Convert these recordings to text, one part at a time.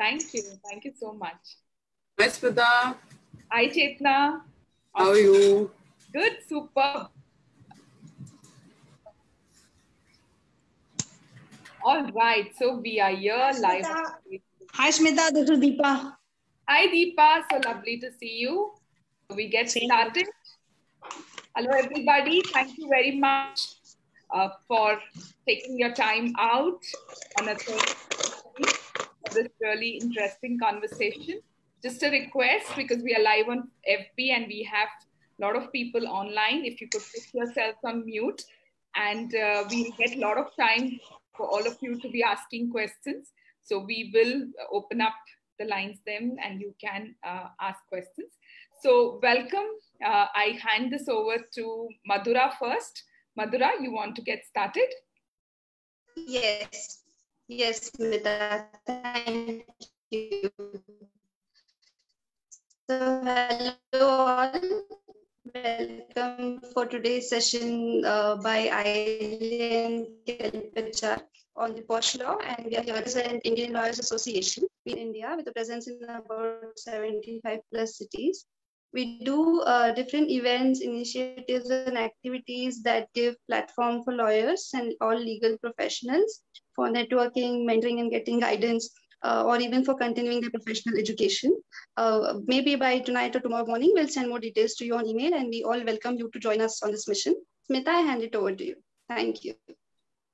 Thank you. Thank you so much. Hi, Smita. Hi, Chetna. How are you? Good, super. All right, so we are here live. Hi, Smita. This is Deepa. Hi, Deepa. So lovely to see you. We get Same. started. Hello, everybody. Thank you very much uh, for taking your time out on a Thursday for this really interesting conversation. Just a request because we are live on FB and we have a lot of people online. If you could put yourselves on mute, and uh, we'll get a lot of time for all of you to be asking questions. So we will open up the lines then and you can uh, ask questions. So welcome. Uh, I hand this over to Madhura first. Madhura, you want to get started? Yes. Yes, Smita. Thank you. So, hello all. Welcome for today's session uh, by Eileen Kelpachar on the Posh Law. And we are here as an Indian Lawyers Association in India with a presence in about 75 plus cities. We do uh, different events, initiatives, and activities that give platform for lawyers and all legal professionals for networking, mentoring, and getting guidance, uh, or even for continuing their professional education. Uh, maybe by tonight or tomorrow morning, we'll send more details to you on email, and we all welcome you to join us on this mission. Smita, I hand it over to you. Thank you.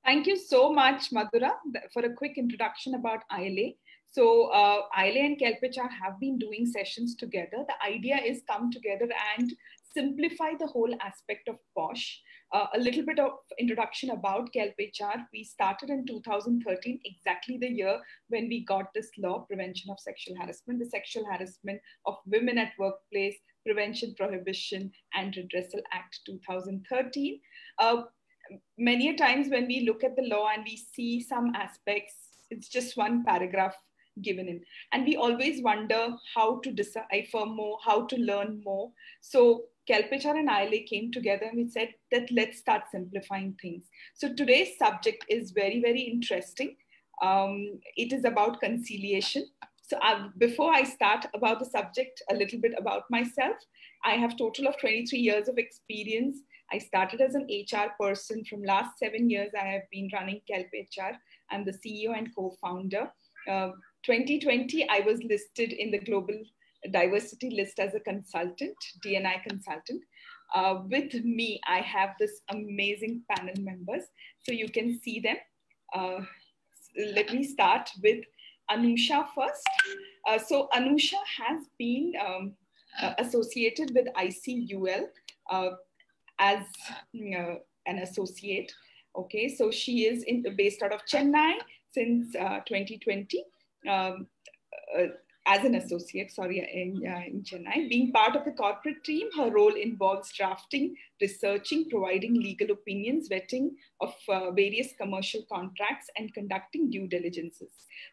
Thank you so much, Madhura, for a quick introduction about ILA. So, uh, ILA and Kelp HR have been doing sessions together. The idea is come together and simplify the whole aspect of POSH. Uh, a little bit of introduction about Kelp HR. We started in 2013, exactly the year when we got this law, Prevention of Sexual Harassment, the Sexual Harassment of Women at Workplace, Prevention, Prohibition, and Redressal Act 2013. Uh, many a times when we look at the law and we see some aspects, it's just one paragraph given in. And we always wonder how to decipher more, how to learn more. So Kelp HR and ILA came together and we said that let's start simplifying things. So today's subject is very, very interesting. Um, it is about conciliation. So uh, before I start about the subject, a little bit about myself. I have total of 23 years of experience I started as an HR person. From last seven years, I have been running Kelp HR. I'm the CEO and co-founder. Uh, 2020, I was listed in the global diversity list as a consultant, D&I consultant. Uh, with me, I have this amazing panel members. So you can see them. Uh, let me start with Anusha first. Uh, so Anusha has been um, uh, associated with ICUL uh, as uh, an associate. Okay, so she is in, based out of Chennai since uh, 2020 um, as an associate, sorry, in, uh, in Chennai. Being part of the corporate team, her role involves drafting, researching, providing legal opinions, vetting of uh, various commercial contracts, and conducting due diligences.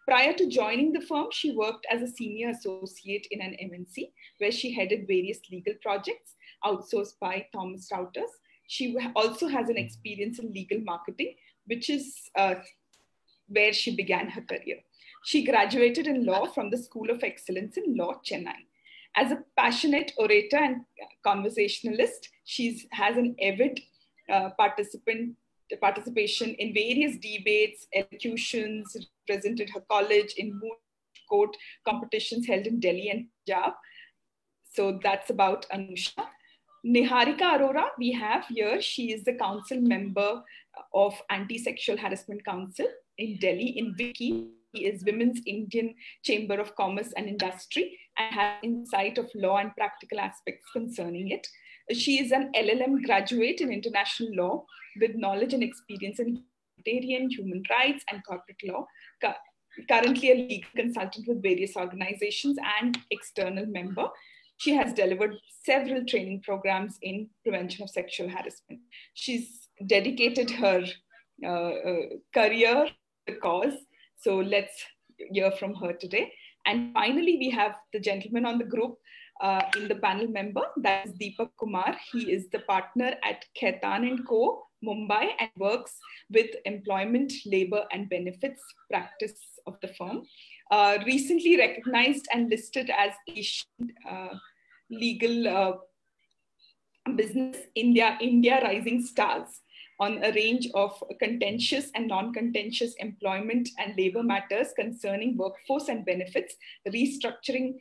Prior to joining the firm, she worked as a senior associate in an MNC where she headed various legal projects outsourced by Thomson Reuters. She also has an experience in legal marketing, which is uh, where she began her career. She graduated in law from the School of Excellence in Law, Chennai. As a passionate orator and conversationalist, she has an avid uh, participant participation in various debates, elocutions, represented her college in moot court competitions held in Delhi and Punjab. So that's about Anusha. Niharika Arora, we have here. She is the council member of Anti-Sexual Harassment Council in Delhi. In he is Women's Indian Chamber of Commerce and Industry and has insight of law and practical aspects concerning it. She is an LLM graduate in international law with knowledge and experience in humanitarian, human rights, and corporate law. Currently a legal consultant with various organizations and external member. She has delivered several training programs in prevention of sexual harassment. She's dedicated her uh, uh, career to the cause. So let's hear from her today. And finally, we have the gentleman on the group uh, in the panel member, that is Deepak Kumar. He is the partner at Khaitan & Co. Mumbai and works with employment, labor and benefits practice of the firm. Uh, recently recognized and listed as Asian uh, Legal uh, Business India, India Rising Stars on a range of contentious and non-contentious employment and labor matters concerning workforce and benefits, restructuring,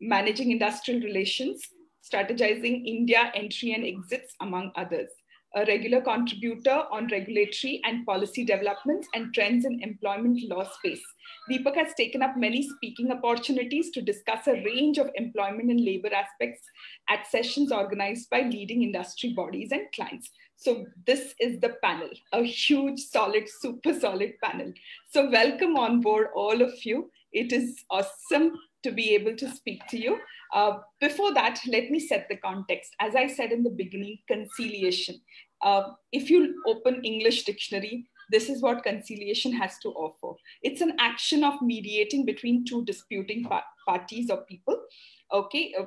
managing industrial relations, strategizing India entry and exits, among others. A regular contributor on regulatory and policy developments and trends in employment law space. Deepak has taken up many speaking opportunities to discuss a range of employment and labor aspects at sessions organized by leading industry bodies and clients. So this is the panel, a huge, solid, super solid panel. So welcome on board all of you. It is awesome to be able to speak to you. Uh, before that, let me set the context. As I said in the beginning, conciliation. Uh, if you open English dictionary, this is what conciliation has to offer. It's an action of mediating between two disputing par parties or people. Okay, uh,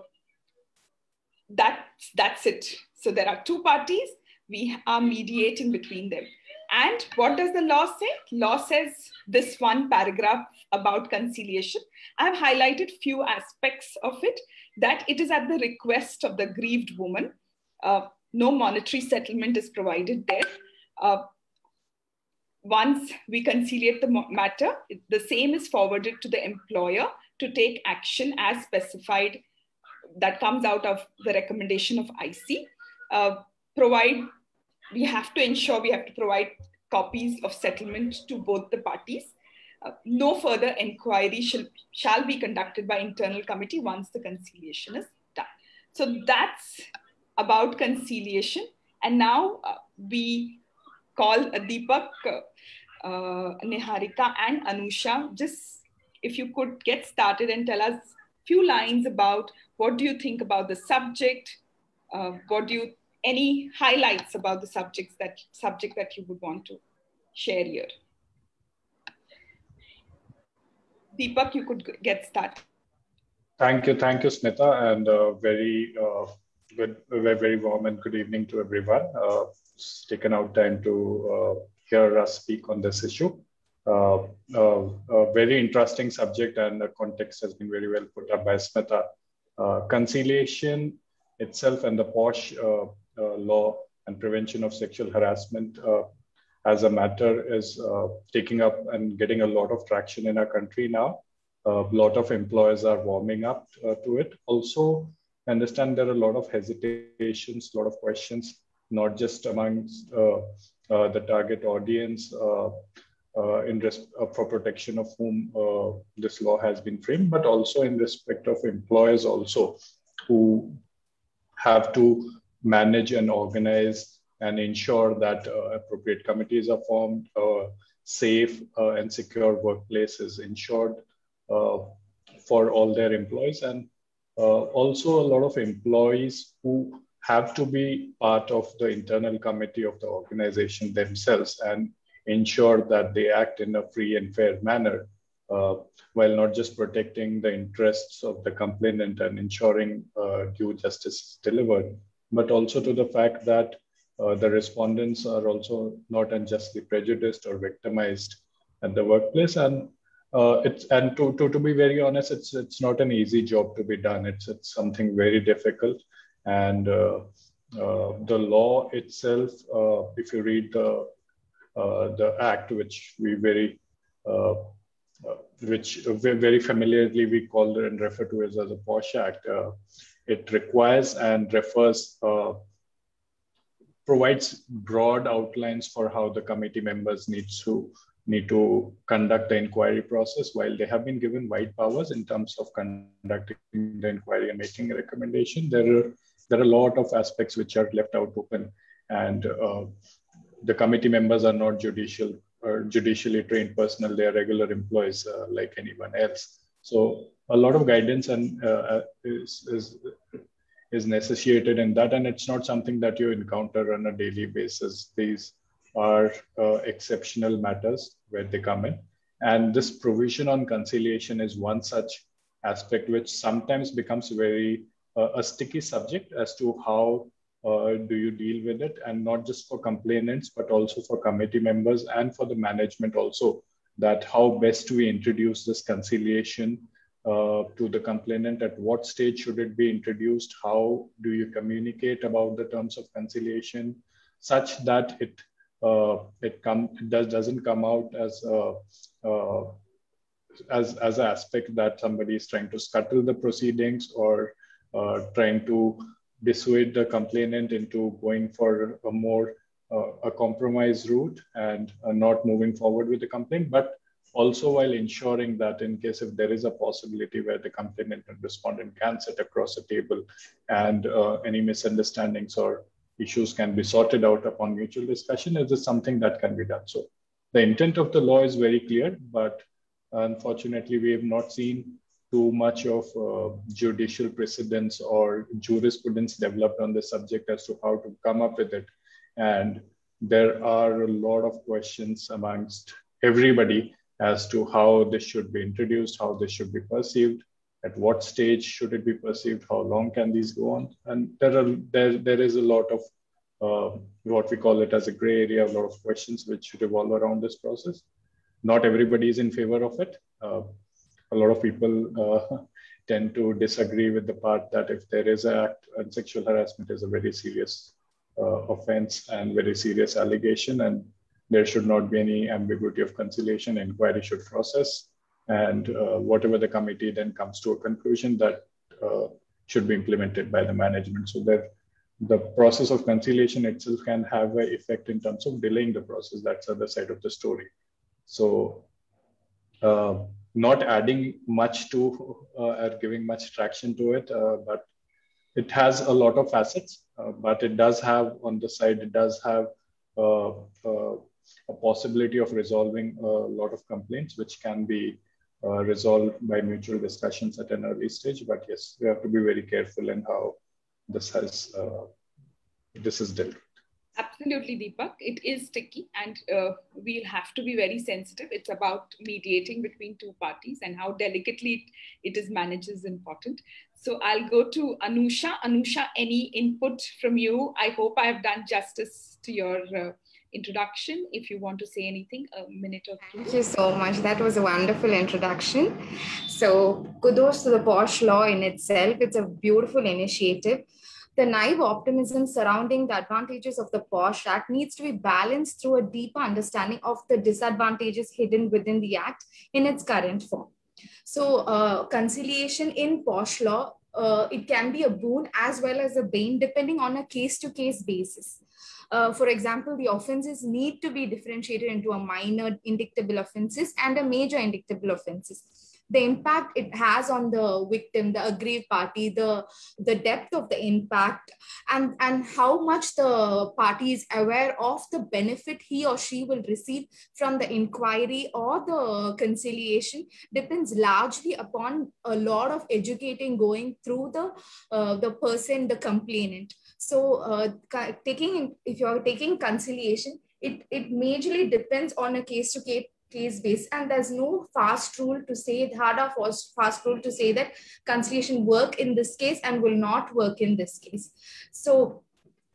that's, that's it. So there are two parties we are mediating between them. And what does the law say? Law says this one paragraph about conciliation. I've highlighted few aspects of it, that it is at the request of the grieved woman. Uh, no monetary settlement is provided there. Uh, once we conciliate the matter, the same is forwarded to the employer to take action as specified that comes out of the recommendation of IC. Uh, provide we have to ensure we have to provide copies of settlement to both the parties. Uh, no further inquiry shall, shall be conducted by internal committee once the conciliation is done. So that's about conciliation. And now uh, we call uh, Deepak, uh, Niharika and Anusha. Just if you could get started and tell us few lines about what do you think about the subject, uh, what do you any highlights about the subjects that subject that you would want to share here. Deepak, you could get started. Thank you, thank you, Smita, and uh, very uh, good, very, warm and good evening to everyone. Uh, taken out time to uh, hear us speak on this issue. Uh, uh, a very interesting subject, and the context has been very well put up by Smita. conciliation itself and the POSH uh, law and prevention of sexual harassment uh, as a matter is uh, taking up and getting a lot of traction in our country now. A lot of employers are warming up to it. Also, I understand there are a lot of hesitations, a lot of questions, not just amongst the target audience, uh, in res- uh, for protection of whom uh, this law has been framed, but also in respect of employers also who have to manage and organize and ensure that uh, appropriate committees are formed, uh, safe uh, and secure workplace is ensured for all their employees. And also a lot of employees who have to be part of the internal committee of the organization themselves and ensure that they act in a free and fair manner uh, while not just protecting the interests of the complainant and ensuring uh, due justice is delivered, but also to the fact that uh, the respondents are also not unjustly prejudiced or victimized at the workplace. And uh, it's and to, to, to be very honest, it's it's not an easy job to be done. It's it's something very difficult. And uh, uh the law itself, uh, if you read the uh, the act, which we very which very familiarly we call and refer to as, as a POSH Act it requires and refers, uh, provides broad outlines for how the committee members need to need to conduct the inquiry process. While they have been given wide powers in terms of conducting the inquiry and making a recommendation there are there are a lot of aspects which are left out open. And uh, the committee members are not judicial or judicially trained personnel. They are regular employees uh, like anyone else. So a lot of guidance and uh, uh, is, is is necessitated in that, and it's not something that you encounter on a daily basis. These are uh, exceptional matters where they come in, And this provision on conciliation is one such aspect which sometimes becomes very uh, a sticky subject as to how uh, do you deal with it and not just for complainants but also for committee members and for the management also that how best we introduce this conciliation uh, to the complainant at what stage should it be introduced? How do you communicate about the terms of conciliation such that it uh, it come it does doesn't come out as a, uh, as as an aspect that somebody is trying to scuttle the proceedings or uh, trying to dissuade the complainant into going for a more uh, a compromise route and uh, not moving forward with the complaint, but also while ensuring that in case if there is a possibility where the complainant and respondent can sit across a table and uh, any misunderstandings or issues can be sorted out upon mutual discussion, is this something that can be done? So the intent of the law is very clear, but unfortunately we have not seen too much of uh, judicial precedence or jurisprudence developed on the subject as to how to come up with it. And there are a lot of questions amongst everybody as to how this should be introduced, how this should be perceived, at what stage should it be perceived, how long can these go on, and there are there there is a lot of uh, what we call it as a gray area, a lot of questions which should revolve around this process. Not everybody is in favor of it. Uh, a lot of people uh, tend to disagree with the part that if there is an act and sexual harassment is a very serious uh, offense and very serious allegation and there should not be any ambiguity of conciliation inquiry should process and uh, whatever the committee then comes to a conclusion that uh, should be implemented by the management so that the process of conciliation itself can have an effect in terms of delaying the process that's the other side of the story so uh, not adding much to uh, or giving much traction to it, uh, but it has a lot of assets. Uh, but it does have on the side, it does have uh, uh, a possibility of resolving a lot of complaints, which can be uh, resolved by mutual discussions at an early stage. But yes, we have to be very careful in how this has this is dealt Absolutely, Deepak. It is sticky, and uh, we'll have to be very sensitive. It's about mediating between two parties, and how delicately it is managed is important. So I'll go to Anusha. Anusha, any input from you? I hope I have done justice to your uh, introduction. If you want to say anything, a minute or two. Thank you so much. That was a wonderful introduction. So kudos to the POSH law in itself. It's a beautiful initiative the naive optimism surrounding the advantages of the POSH Act needs to be balanced through a deeper understanding of the disadvantages hidden within the Act in its current form. So, uh, conciliation in POSH law, uh, it can be a boon as well as a bane depending on a case to case basis. Uh, for example, the offenses need to be differentiated into a minor indictable offenses and a major indictable offenses. The impact it has on the victim the aggrieved party the the depth of the impact and and how much the party is aware of the benefit he or she will receive from the inquiry or the conciliation depends largely upon a lot of educating going through the uh, the person the complainant so uh, taking if you're taking conciliation it, it majorly depends on a case to case case based and there's no fast rule to say hard or fast, fast rule to say that conciliation work in this case and will not work in this case. So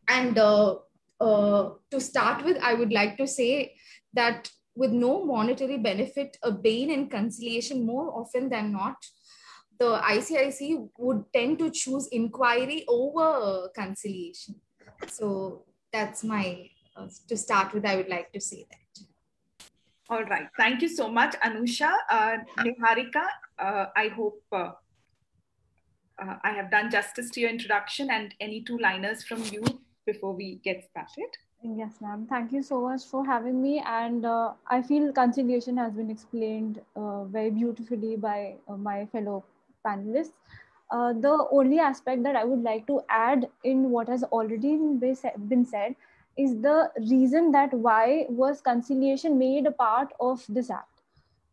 and uh, uh, to start with i would like to say that with no monetary benefit a bane in conciliation more often than not the icic would tend to choose inquiry over conciliation so that's my uh, to start with i would like to say that all right. Thank you so much, Anusha. Uh, Niharika, uh, I hope uh, uh, I have done justice to your introduction and any two liners from you before we get started. Yes, ma'am. Thank you so much for having me. And uh, I feel conciliation has been explained uh, very beautifully by my fellow panelists. the only aspect that I would like to add in what has already been said is the reason that why was conciliation made a part of this act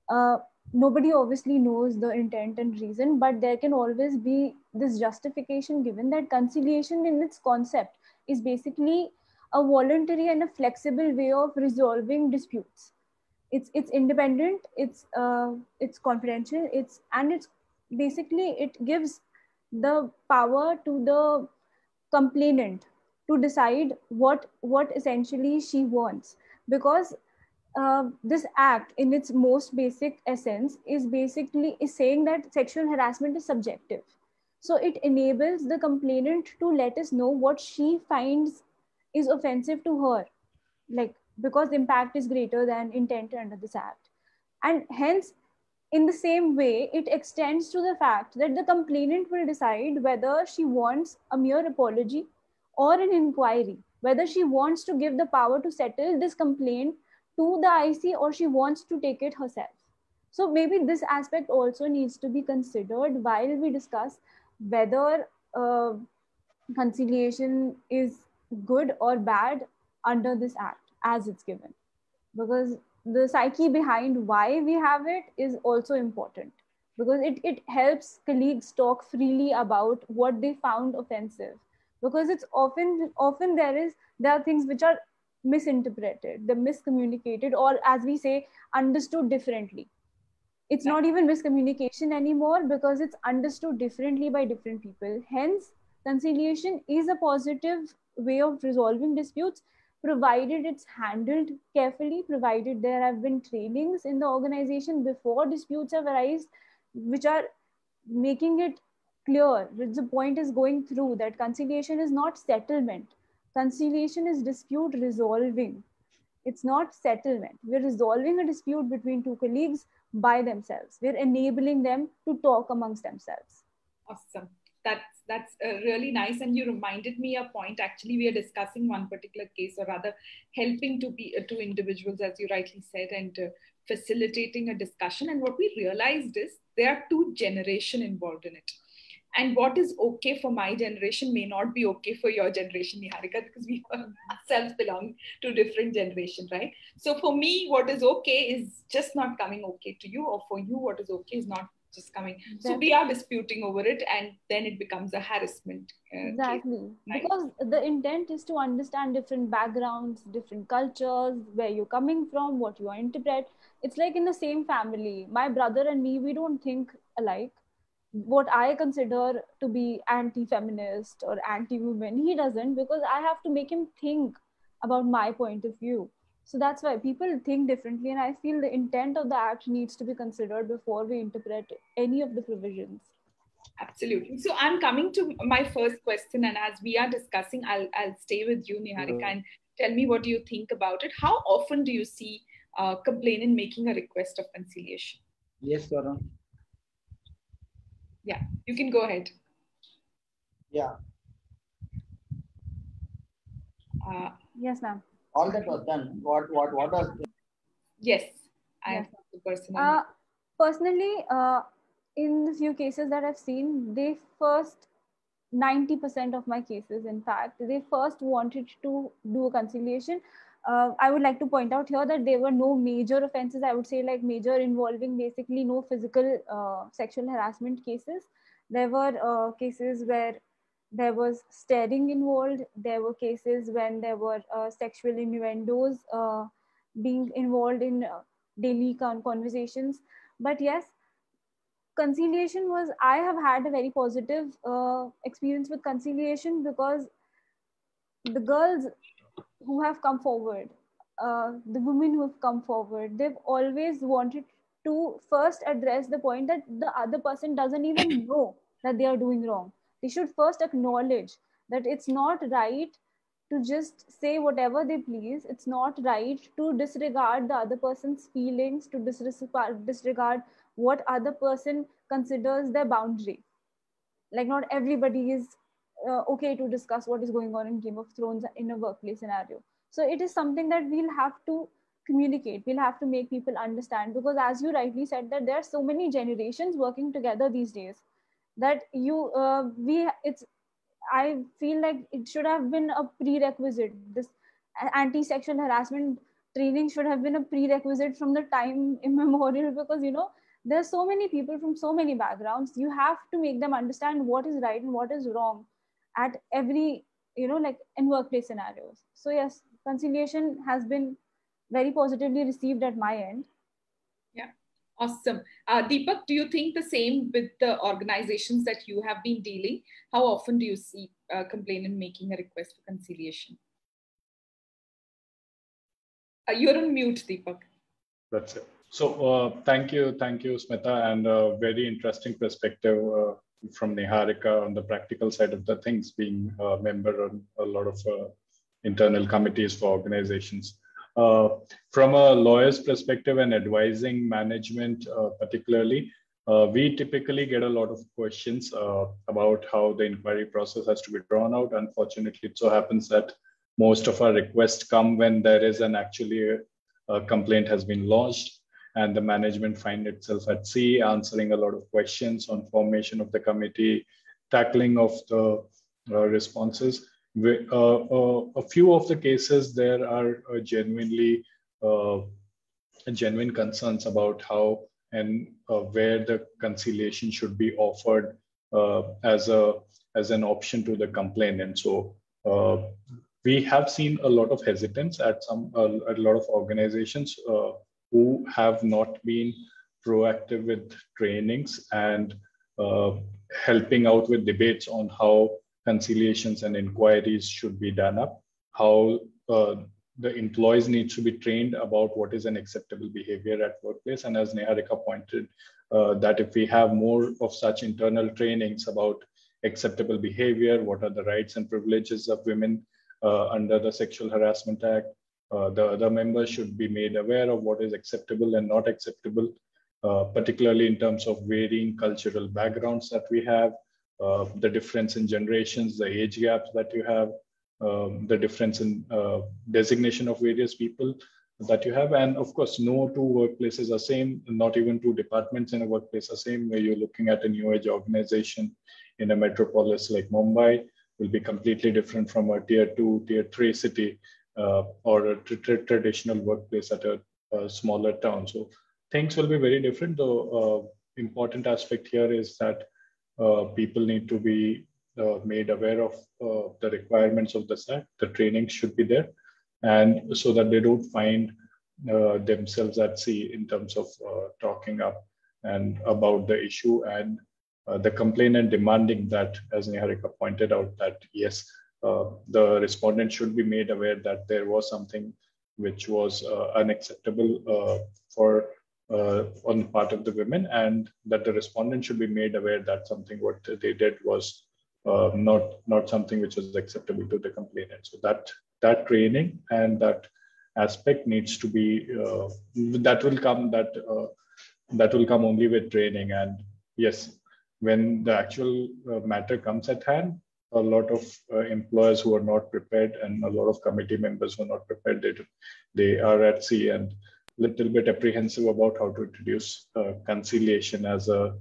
uh, nobody obviously knows the intent and reason but there can always be this justification given that conciliation in its concept is basically a voluntary and a flexible way of resolving disputes it's it's independent it's uh, it's confidential it's and it's basically it gives the power to the complainant to decide what what essentially she wants. Because uh, this act in its most basic essence is basically is saying that sexual harassment is subjective. So it enables the complainant to let us know what she finds is offensive to her. Like because impact is greater than intent under this act. And hence in the same way it extends to the fact that the complainant will decide whether she wants a mere apology or an inquiry whether she wants to give the power to settle this complaint to the IC or she wants to take it herself. So maybe this aspect also needs to be considered while we discuss whether uh, conciliation is good or bad under this act as it's given. Because the psyche behind why we have it is also important because it, it helps colleagues talk freely about what they found offensive because it's often often there is there are things which are misinterpreted, the miscommunicated, or as we say, understood differently. It's not even miscommunication anymore because it's understood differently by different people. Hence, conciliation is a positive way of resolving disputes provided it's handled carefully, provided there have been trainings in the organization before disputes have arisen, which are making it clear, which the point is going through that conciliation is not settlement conciliation is dispute resolving. It's not settlement. We're resolving a dispute between two colleagues by themselves. We're enabling them to talk amongst themselves. Awesome. That's that's uh, really nice, and you reminded me a point. Actually, we are discussing one particular case, or rather, helping to be uh, two individuals, as you rightly said, and uh, facilitating a discussion. And what we realized is there are two generation involved in it and what is okay for my generation may not be okay for your generation niharika because we ourselves belong to different generation right so for me what is okay is just not coming okay to you or for you what is okay is not just coming. So we are disputing over it and then it becomes a harassment uh, exactly. Right? because the intent is to understand different backgrounds different cultures where you're coming from what you interpret it's like in the same family. My brother and me we don't think alike. What I consider to be anti feminist or anti woman, he doesn't because I have to make him think about my point of view. So that's why people think differently. And I feel the intent of the act needs to be considered before we interpret any of the provisions. Absolutely. So I'm coming to my first question. And as we are discussing, I'll, I'll stay with you, Niharika, and tell me what do you think about it. How often do you see uh, complainant making a request of conciliation? Yes, Varun yeah you can go ahead yeah uh, yes ma'am all that was done what what what was yes i yes. have personally uh, personally uh, in the few cases that i've seen they first 90% of my cases in fact they first wanted to do a conciliation uh, I would like to point out here that there were no major offenses. I would say like major involving basically no physical uh, sexual harassment cases. There were uh, cases where there was staring involved. There were cases when there were uh, sexual innuendos uh, being involved in uh, daily con- conversations. But yes, conciliation was, I have had a very positive experience with conciliation because the girls who have come forward, uh, the women who have come forward, they've always wanted to first address the point that the other person doesn't even know that they are doing wrong. They should first acknowledge that it's not right to just say whatever they please. It's not right to disregard the other person's feelings, to disregard, disregard what other person considers their boundary. Like not everybody is uh, okay to discuss what is going on in Game of Thrones in a workplace scenario. So it is something that we'll have to communicate. We'll have to make people understand because, as you rightly said, that there are so many generations working together these days that you uh, we it's. I feel like it should have been a prerequisite. This anti-sexual harassment training should have been a prerequisite from the time immemorial because you know there's so many people from so many backgrounds you have to make them understand what is right and what is wrong at every you know like in workplace scenarios so yes conciliation has been very positively received at my end. Awesome. Uh, Deepak, do you think the same with the organizations that you have been dealing? How often do you see a complainant making a request for conciliation? Uh, you're on mute, Deepak. That's it. So uh, thank you, thank you, Smita, and a very interesting perspective uh, from Niharika on the practical side of the things, being a member on a lot of uh, internal committees for organizations. Uh, from a lawyer's perspective and advising management, uh, particularly, uh, we typically get a lot of questions about how the inquiry process has to be drawn out. Unfortunately, it so happens that most of our requests come when there is an actually a complaint has been lodged and the management find itself at sea answering a lot of questions on formation of the committee tackling of the uh, responses uh, uh, a few of the cases there are uh, genuinely uh, genuine concerns about how and uh, where the conciliation should be offered as a as an option to the complainant so we have seen a lot of hesitance at some a lot of organizations who have not been proactive with trainings and uh, helping out with debates on how conciliations and inquiries should be done up, how uh, the employees need to be trained about what is an acceptable behavior at workplace. And as Niharika pointed, uh, that if we have more of such internal trainings about acceptable behavior, what are the rights and privileges of women uh, under the Sexual Harassment Act, uh, the other members should be made aware of what is acceptable and not acceptable, uh, particularly in terms of varying cultural backgrounds that we have, uh, the difference in generations, the age gaps that you have, um, the difference in uh, designation of various people that you have. And of course, no two workplaces are same, not even two departments in a workplace are same, where you're looking at a new age organization in a metropolis like Mumbai will be completely different from a tier two, tier three city uh, or a traditional workplace at a, a, smaller town. So things will be very different. The uh, important aspect here is that people need to be uh, made aware of uh, the requirements of the SAT. The training should be there, and so that they don't find uh, themselves at sea in terms of talking up and about the issue and the complainant demanding that, as Niharika pointed out, that yes, uh, the respondent should be made aware that there was something which was uh, unacceptable uh, for on the part of the women and that the respondent should be made aware that something what they did was uh, not not something which was acceptable to the complainant. So that that training and that aspect needs to be uh, that will come that uh, that will come only with training. And yes, when the actual matter comes at hand, a lot of uh, employers who are not prepared and a lot of committee members who are not prepared. They, they are at sea and little bit apprehensive about how to introduce uh, conciliation as a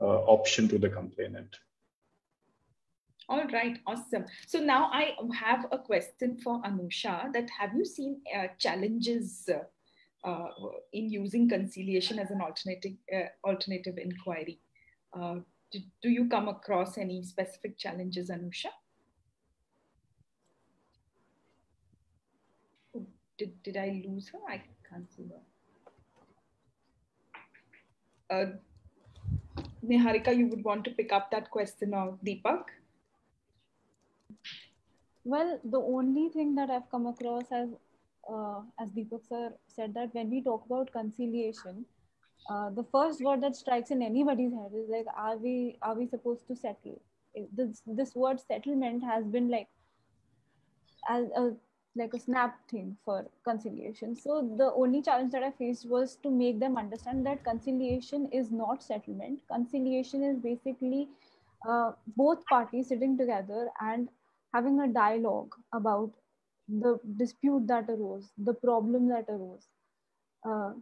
uh, option to the complainant. All right, awesome. So now I have a question for Anusha that have you seen uh, challenges uh, in using conciliation as an alternative, uh, alternative inquiry? do, do you come across any specific challenges, Anusha? Oh, did, did I lose her? I see. Uh, Niharika, you would want to pick up that question or Deepak? Well, the only thing that I've come across as, uh, as Deepak sir said that when we talk about conciliation, uh, the first word that strikes in anybody's head is like are we are we supposed to settle this this word settlement has been like as a like a snap thing for conciliation. So the only challenge that i faced was to make them understand that conciliation is not settlement. Conciliation is basically uh, both parties sitting together and having a dialogue about the dispute that arose the problem that arose. Uh,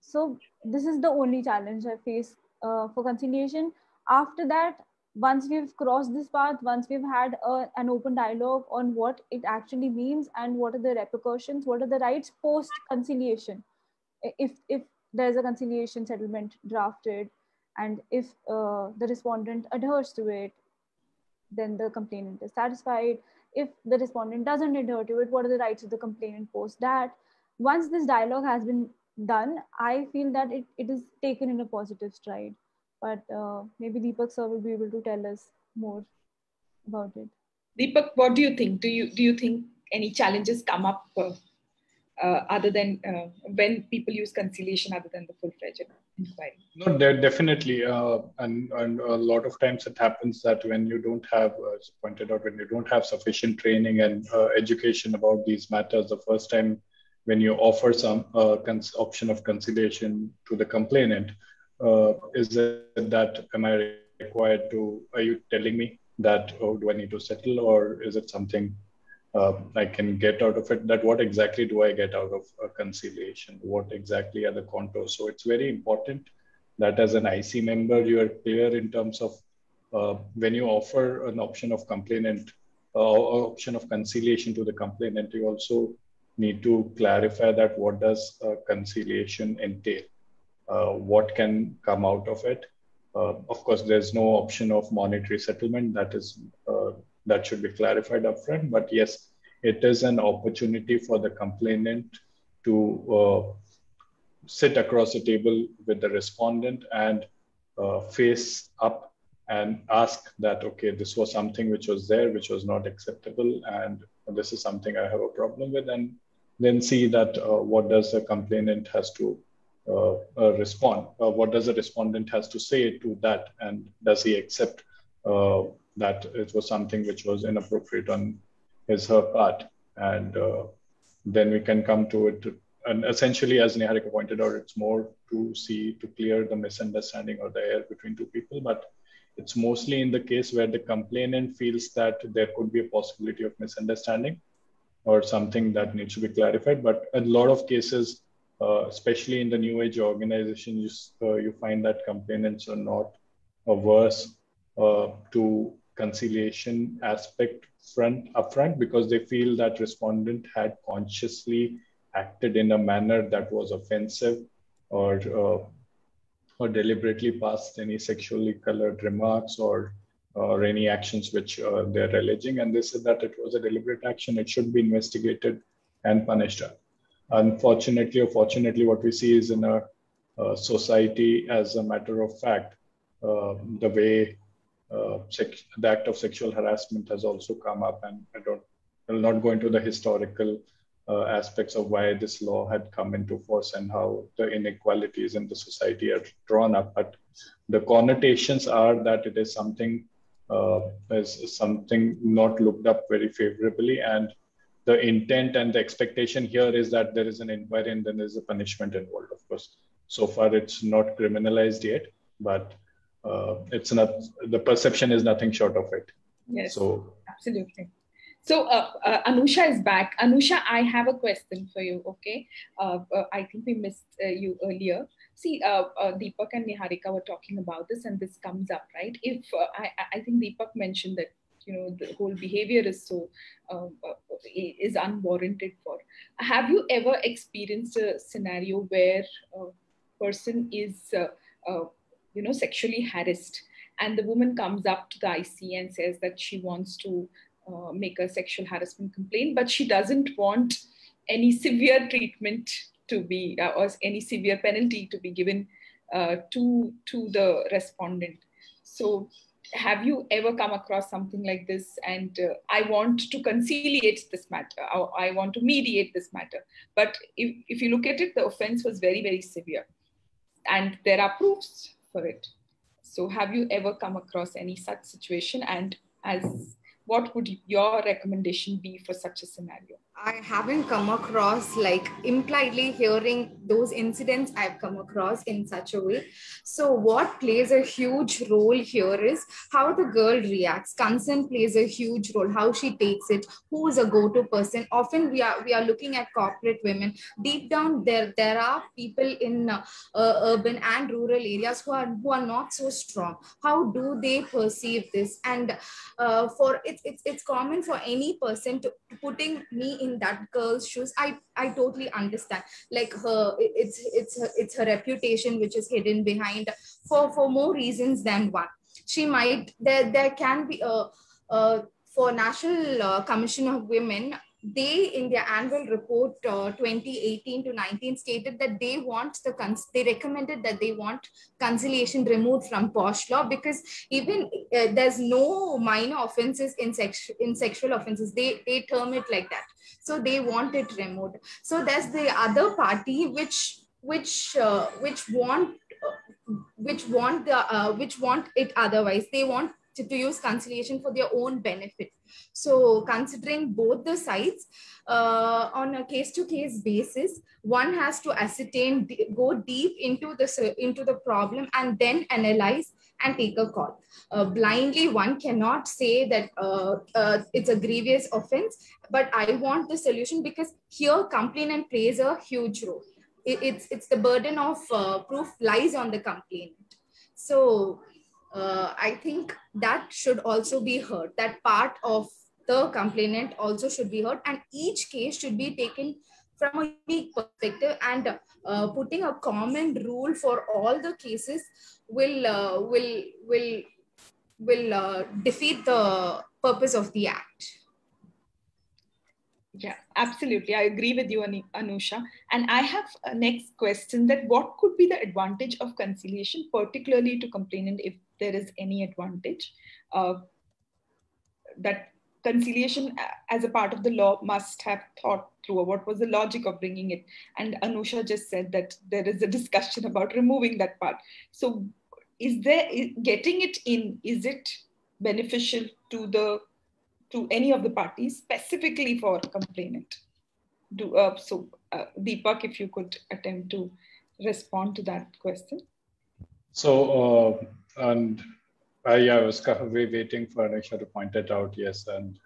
so this is the only challenge I face uh, for conciliation. After that, once we've crossed this path, once we've had a, an open dialogue on what it actually means and what are the repercussions, what are the rights post conciliation, if if there's a conciliation settlement drafted, and if uh, the respondent adheres to it, then the complainant is satisfied. If the respondent doesn't adhere to it, what are the rights of the complainant post that? once this dialogue has been done, I feel that it, it is taken in a positive stride. But uh, maybe Deepak sir will be able to tell us more about it. Deepak, what do you think? Do you do you think any challenges come up uh, uh, other than uh, when people use conciliation other than the full-fledged inquiry? No, de- definitely, uh, and and a lot of times it happens that when you don't have, as pointed out, when you don't have sufficient training and uh, education about these matters, the first time when you offer some uh, cons- option of conciliation to the complainant, uh, is it that am I required to? Are you telling me that oh, do I need to settle, or is it something uh, I can get out of it? That what exactly do I get out of a conciliation? What exactly are the contours? So it's very important that as an IC member, you are clear in terms of uh, when you offer an option of complainant uh, option of conciliation to the complainant, you also need to clarify that what does conciliation entail? Uh, what can come out of it? Uh, of course, there's no option of monetary settlement. That is uh, that should be clarified upfront. But yes, it is an opportunity for the complainant to sit across the table with the respondent and face up and ask that okay this was something which was there which was not acceptable and this is something i have a problem with and then see that uh, what does the complainant has to Uh, uh, respond uh, what does the respondent has to say to that? And does he accept that it was something which was inappropriate on his her part? And then we can come to it. And essentially as niharika pointed out it's more to see to clear the misunderstanding or the air between two people. But it's mostly in the case where the complainant feels that there could be a possibility of misunderstanding or something that needs to be clarified. But a lot of cases, uh, especially in the new age organizations, you, uh, you find that complainants are not averse uh, to conciliation aspect front upfront because they feel that respondent had consciously acted in a manner that was offensive or uh, or deliberately passed any sexually colored remarks or or any actions which uh, they're alleging. And they said that it was a deliberate action. It should be investigated and punished. Unfortunately, or fortunately, what we see is in a, society, as a matter of fact, uh, the way uh, the act of sexual harassment has also come up. And I don't, will not go into the historical uh, aspects of why this law had come into force and how the inequalities in the society are drawn up. But the connotations are that it is something uh, is something not looked up very favorably. And the intent and the expectation here is that there is an inquiry and then there's a punishment involved, of course. So far, it's not criminalized yet, but uh, it's not, the perception is nothing short of it. Yes, so, absolutely. So uh, uh, Anusha is back. Anusha, I have a question for you. Okay, uh, uh I think we missed uh, you earlier see, uh, Deepak and Niharika were talking about this, and this comes up, right? If uh, I, I think Deepak mentioned that you know the whole behavior is so um, uh, is unwarranted for. Have you ever experienced a scenario where a person is uh, uh, you know sexually harassed, and the woman comes up to the IC and says that she wants to make a sexual harassment complaint, but she doesn't want any severe treatment to be uh, or any severe penalty to be given uh, to to the respondent so have you ever come across something like this? And uh, i want to conciliate this matter i want to mediate this matter. But if, if you look at it the offense was very very severe. And there are proofs for it. So have you ever come across any such situation? And as what would your recommendation be for such a scenario I haven't come across like impliedly hearing those incidents I've come across in such a way. So, what plays a huge role here is how the girl reacts. Consent plays a huge role, how she takes it, who is a go-to person. Often we are we are looking at corporate women. Deep down, there there are people in uh, uh, urban and rural areas who are who are not so strong. How do they perceive this? And uh, for it's it's it's common for any person to putting me in that girl's shoes. I i totally understand. Like her it's it's her, it's her reputation which is hidden behind for for more reasons than one. She might there there can be a, a for national uh, commission of women they in their annual report uh, 2018 to 19 stated that they want the cons- they recommended that they want conciliation removed from posh law because even uh, there's no minor offenses in sex in sexual offenses. They they term it like that. So they want it removed. So there's the other party which which uh, which want uh, which want the uh, which want it otherwise. They want to, to use conciliation for their own benefit. So considering both the sides uh, on a case to case basis one has to ascertain go deep into the into the problem and then analyze and take a call. Uh, blindly one cannot say that uh, uh, it's a grievous offense but i want the solution because here complainant plays a huge role. It, it's it's the burden of uh, proof lies on the complainant. So uh, I think that should also be heard. That part of the complainant also should be heard, and each case should be taken from a unique perspective. And uh, putting a common rule for all the cases will uh, will will will uh, defeat the purpose of the act. Yeah, absolutely. I agree with you, Anusha. And I have a next question that what could be the advantage of conciliation, particularly to complainant, if there is any advantage? Uh, that conciliation as a part of the law must have thought through what was the logic of bringing it. And Anusha just said that there is a discussion about removing that part. So is there, getting it in, is it beneficial to the to any of the parties, specifically for complainant. Do, uh, so, uh, Deepak, if you could attempt to respond to that question. So, uh, and I, I was kind of waiting for Anisha to point it out. Yes, and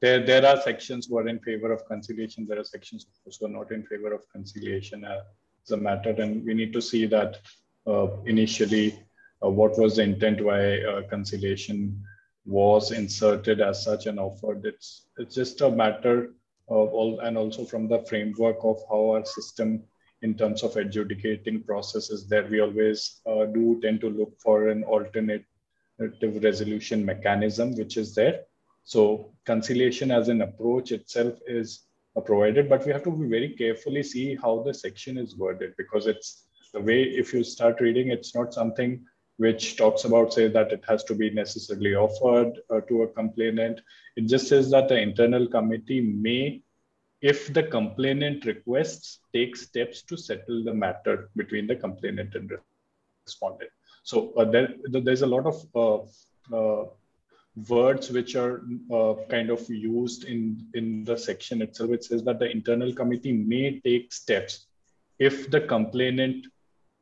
there there are sections who are in favor of conciliation. There are sections who are not in favor of conciliation as a matter, and we need to see that uh, initially uh, what was the intent why uh, conciliation was inserted as such and offered. It's it's just a matter of all and also from the framework of how our system in terms of adjudicating processes there we always uh, do tend to look for an alternative resolution mechanism which is there so conciliation as an approach itself is uh, provided but we have to be very carefully see how the section is worded because it's the way if you start reading it's not something which talks about say that it has to be necessarily offered uh, to a complainant. It just says that the internal committee may if the complainant requests take steps to settle the matter between the complainant and respondent. So uh, there, there's a lot of uh, uh words which are uh, kind of used in in the section itself. It says that the internal committee may take steps if the complainant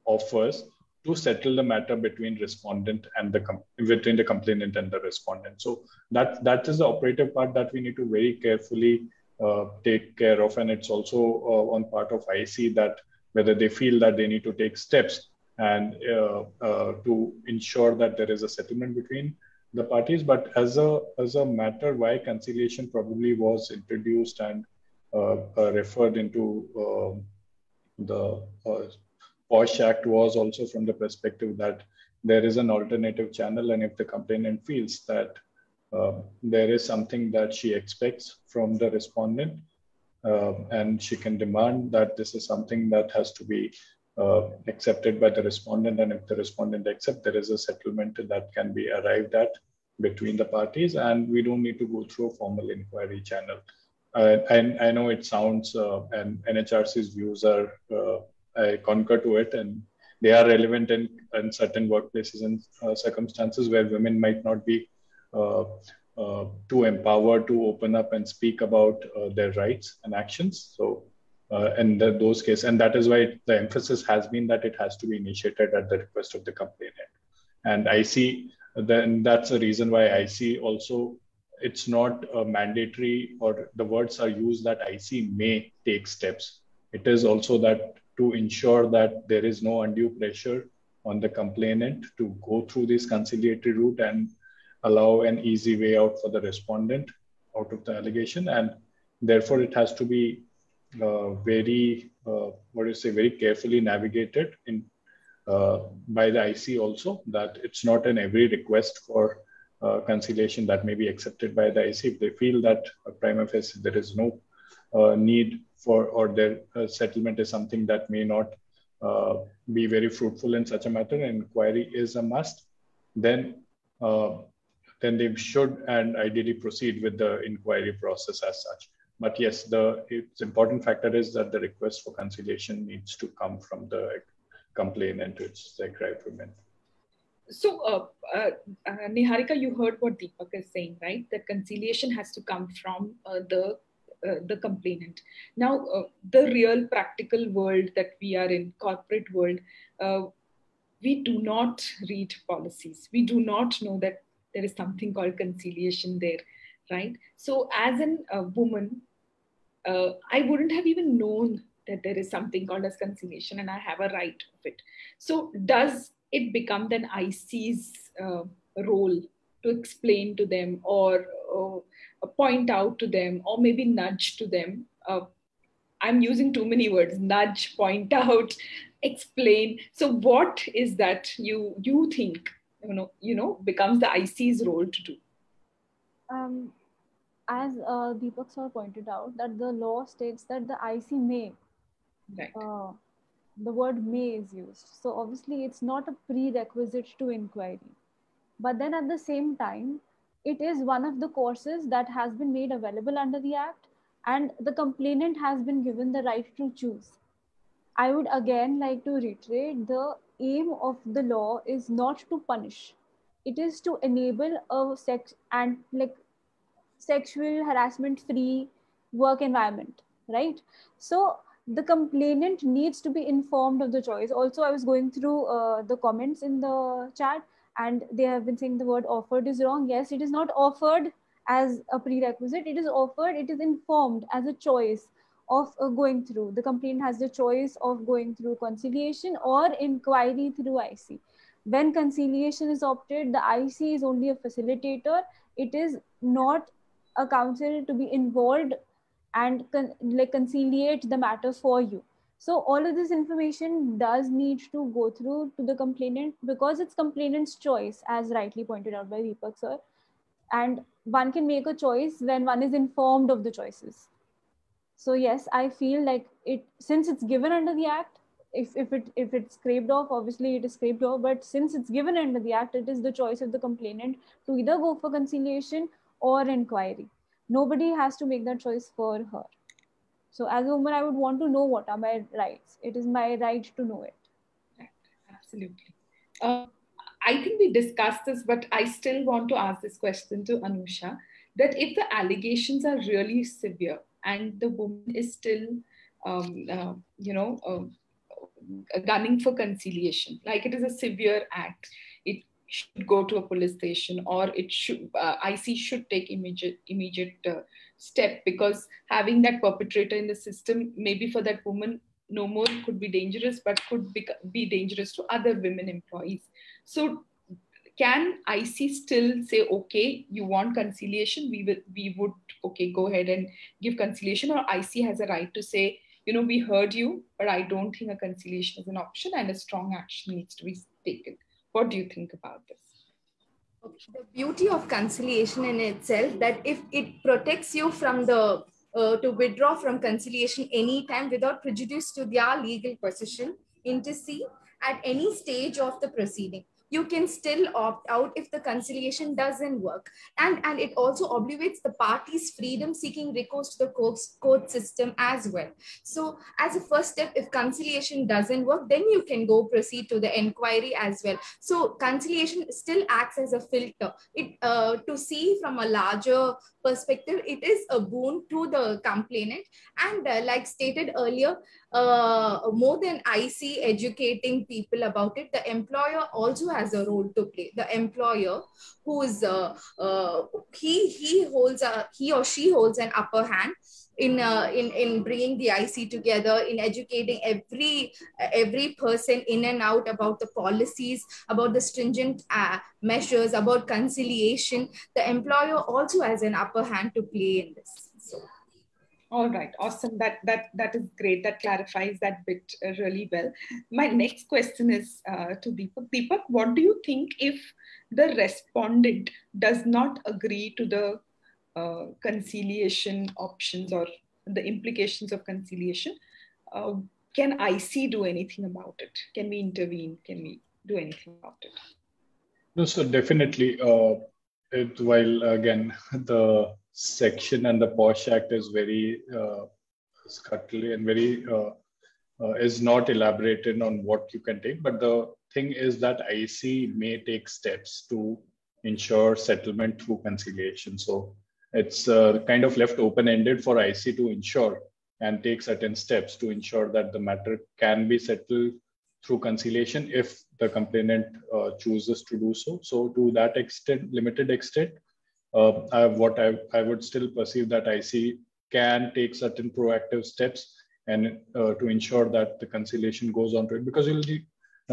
offers to settle the matter between respondent and the between the complainant and the respondent. So that that is the operative part that we need to very carefully uh, take care of, and it's also uh, on part of IC that whether they feel that they need to take steps and uh, uh, to ensure that there is a settlement between the parties. But as a as a matter, why conciliation probably was introduced and uh, uh, referred into um, the POSH Act was also from the perspective that there is an alternative channel, and if the complainant feels that uh, there is something that she expects from the respondent, uh, and she can demand that this is something that has to be uh, accepted by the respondent, and if the respondent accepts, there is a settlement that can be arrived at between the parties, and we don't need to go through a formal inquiry channel. And I know it sounds, uh, and NHRC's views are uh, I concur to it, and they are relevant in, in certain workplaces and uh, circumstances where women might not be uh, uh, too empowered to open up and speak about uh, their rights and actions. So, in uh, the, those cases, and that is why the emphasis has been that it has to be initiated at the request of the complainant. And I see then that's the reason why I see also it's not mandatory or the words are used that IC may take steps. It is also that to ensure that there is no undue pressure on the complainant to go through this conciliatory route and allow an easy way out for the respondent out of the allegation. And therefore, it has to be uh, very, uh, what do you say, very carefully navigated in uh, by the IC also, that it's not an every request for uh, conciliation that may be accepted by the IC. If they feel that prima facie there is no need for or their uh, settlement is something that may not uh, be very fruitful in such a matter, and inquiry is a must, then uh, then they should and ideally proceed with the inquiry process as such. But yes, the it's important factor is that the request for conciliation needs to come from the complainant, it's the aggrieved women. So, uh, uh, uh, Niharika, you heard what Deepak is saying, right? That conciliation has to come from uh, the uh, the complainant. Now, uh, the real practical world that we are in, corporate world, we do not read policies. We do not know that there is something called conciliation there, right? So, as an, a woman, I wouldn't have even known that there is something called as conciliation and I have a right of it. So, does it become then IC's uh, role to explain to them or, or, point out to them or maybe nudge to them. Uh, I'm using too many words nudge, point out, explain. So, what is that you, you think? You know, you know, becomes the IC's role to do. Um, as uh, Deepak sir pointed out, that the law states that the IC may right. Uh, the word may is used. So obviously it's not a prerequisite to inquiry. But then at the same time, it is one of the courses that has been made available under the Act and the complainant has been given the right to choose. I would again like to reiterate the aim of the law is not to punish. It is to enable a sex and like sexual harassment free work environment, right? So the complainant needs to be informed of the choice. Also, I was going through uh, the comments in the chat and they have been saying the word offered is wrong. Yes, it is not offered as a prerequisite. It is offered, it is informed as a choice of uh, going through. The complainant has the choice of going through conciliation or inquiry through IC. When conciliation is opted, the IC is only a facilitator. It is not a counsel to be involved and con- like conciliate the matter for you so all of this information does need to go through to the complainant because it's complainant's choice as rightly pointed out by deepak sir. And one can make a choice when one is informed of the choices. So yes i feel like it since it's given under the act if, if it if it's scraped off obviously it is scraped off but since it's given under the act it is the choice of the complainant to either go for conciliation or inquiry. Nobody has to make that choice for her so as a woman i would want to know what are my rights. It is my right to know it. Absolutely. Uh, i think we discussed this but i still want to ask this question to anusha that if the allegations are really severe and the woman is still um, uh, you know uh, gunning for conciliation like it is a severe act it should go to a police station or it should uh, ic should take immediate immediate uh, step because having that perpetrator in the system maybe for that woman no more could be dangerous but could be, be dangerous to other women employees. So can ic still say okay you want conciliation? We will we would okay go ahead and give conciliation or ic has a right to say you know we heard you but i don't think a conciliation is an option and a strong action needs to be taken. What do you think about this? The beauty of conciliation in itself that if it protects you from the uh, to withdraw from conciliation anytime without prejudice to their legal position, intercede at any stage of the proceeding you can still opt out if the conciliation doesn't work. And, and it also obligates the parties freedom seeking recourse to the court, court system as well. So as a first step, if conciliation doesn't work, then you can go proceed to the inquiry as well. So conciliation still acts as a filter. It uh, to see from a larger perspective, it is a boon to the complainant. And uh, like stated earlier, uh, more than IC educating people about it, the employer also has a role to play. The employer who is, uh, uh, he, he holds a, he or she holds an upper hand in uh, in in bringing the IC together, in educating every every person in and out about the policies, about the stringent uh, measures, about conciliation. The employer also has an upper hand to play in this. All right, awesome. That that that is great. That clarifies that bit uh, really well. My next question is uh, to Deepak. Deepak, what do you think if the respondent does not agree to the uh, conciliation options or the implications of conciliation. Uh, can IC do anything about it? Can we intervene? Can we do anything about it? No, so definitely. Uh, it, while again the section and the POSH Act is very uh, scuttly and very uh, uh, is not elaborated on what you can take, but the thing is that IC may take steps to ensure settlement through conciliation. So it's uh, kind of left open-ended for IC to ensure and take certain steps to ensure that the matter can be settled through conciliation if the complainant uh, chooses to do so. So to that extent, limited extent, uh, I, what I, I would still perceive that IC can take certain proactive steps and uh, to ensure that the conciliation goes on to it because you'll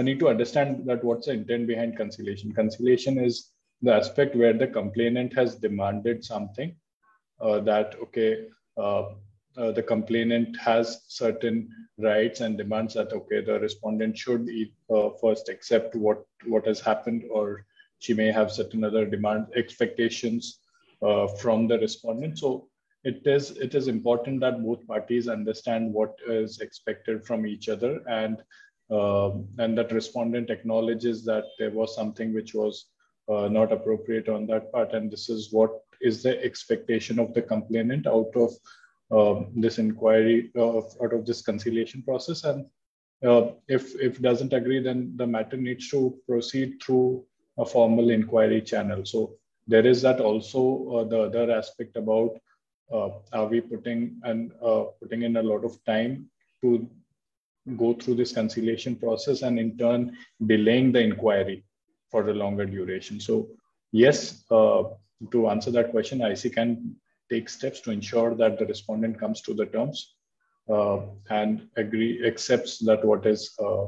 need to understand that what's the intent behind conciliation. Conciliation is the aspect where the complainant has demanded something uh, that, okay, uh, uh, the complainant has certain rights and demands that, okay, the respondent should uh, first accept what, what has happened or she may have certain other demand expectations uh, from the respondent. So it is, it is important that both parties understand what is expected from each other and um, and that respondent acknowledges that there was something which was uh, not appropriate on that part. And this is what is the expectation of the complainant out of uh, this inquiry, out of this conciliation process. And uh, if, if doesn't agree, then the matter needs to proceed through a formal inquiry channel. So there is that also uh, the other aspect about uh, are we putting and putting in a lot of time to go through this conciliation process and in turn delaying the inquiry for the longer duration. So yes, uh, to answer that question, IC can take steps to ensure that the respondent comes to the terms uh, and agree accepts that what is uh,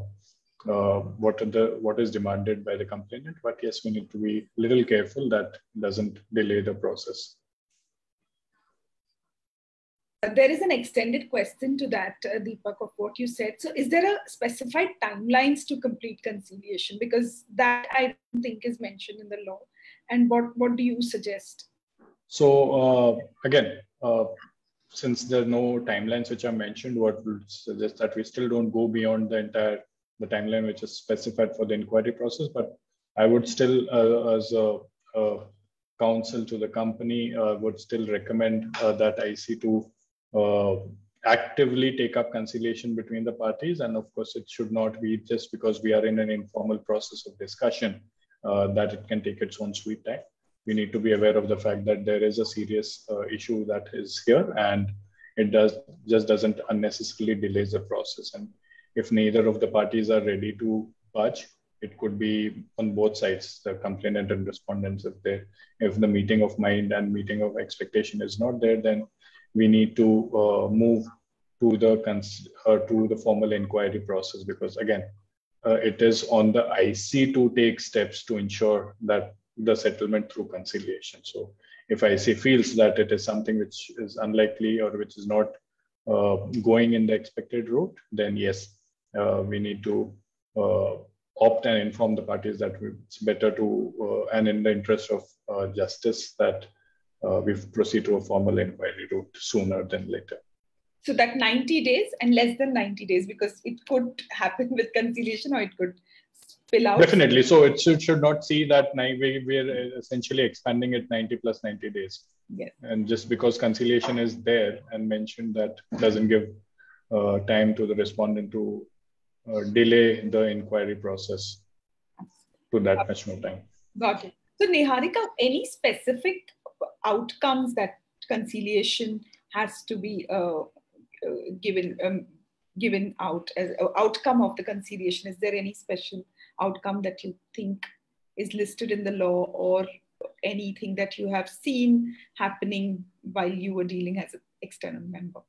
uh what the what is demanded by the complainant. But yes, we need to be a little careful that doesn't delay the process there is an extended question to that, uh, Deepak, of what you said. So, is there a specified timelines to complete conciliation? Because that I don't think is mentioned in the law. And what what do you suggest? So uh, again, uh, since there are no timelines which are mentioned, what would suggest that we still don't go beyond the entire the timeline which is specified for the inquiry process. But I would still, uh, as a, a counsel to the company, uh, would still recommend uh, that IC to uh, actively take up conciliation between the parties. And of course, it should not be just because we are in an informal process of discussion uh, that it can take its own sweet time. We need to be aware of the fact that there is a serious uh, issue that is here and it does just doesn't unnecessarily delays the process. And if neither of the parties are ready to budge, it could be on both sides, the complainant and respondents. If they, if the meeting of mind and meeting of expectation is not there, then we need to uh, move to the cons- uh, to the formal inquiry process because again uh, it is on the IC to take steps to ensure that the settlement through conciliation. So if IC feels that it is something which is unlikely or which is not uh, going in the expected route, then yes, we need to uh, opt and inform the parties that it's better to, and in the interest of justice, that uh, we proceed to a formal inquiry route sooner than later. So that 90 days and less than 90 days, because it could happen with conciliation or it could spill out. Definitely. So it should, should not see that we, we're essentially expanding it 90 plus 90 days. Yes. And just because conciliation is there and mentioned that doesn't give uh, time to the respondent to uh, delay the inquiry process to that much more time. Got it. So Niharika, any specific outcomes that conciliation has to be uh, uh, given um, given out as uh, outcome of the conciliation is there any special outcome that you think is listed in the law or anything that you have seen happening while you were dealing as an external member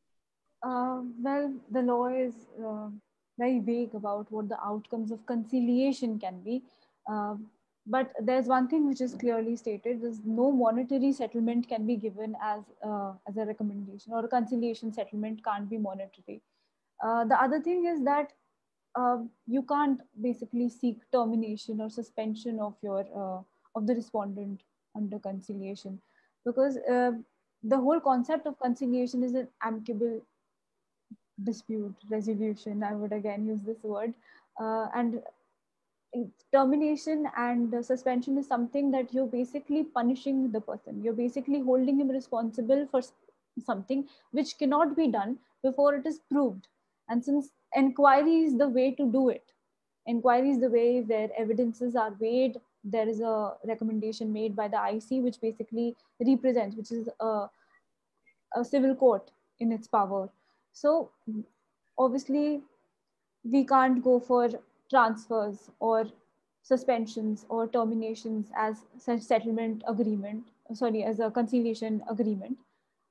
uh, well the law is uh, very vague about what the outcomes of conciliation can be. Uh, but there's one thing which is clearly stated there's no monetary settlement can be given as uh, as a recommendation or a conciliation settlement can't be monetary. Uh, the other thing is that uh, you can't basically seek termination or suspension of your uh, of the respondent under conciliation. Because uh, the whole concept of conciliation is an amicable dispute resolution. I would again use this word. Uh, and termination and suspension is something that you're basically punishing the person. You're basically holding him responsible for something which cannot be done before it is proved. And since inquiry is the way to do it, inquiry is the way where evidences are weighed, there is a recommendation made by the IC, which basically represents, which is a, a civil court in its power. So obviously, we can't go for transfers or suspensions or terminations as such settlement agreement, sorry, as a conciliation agreement.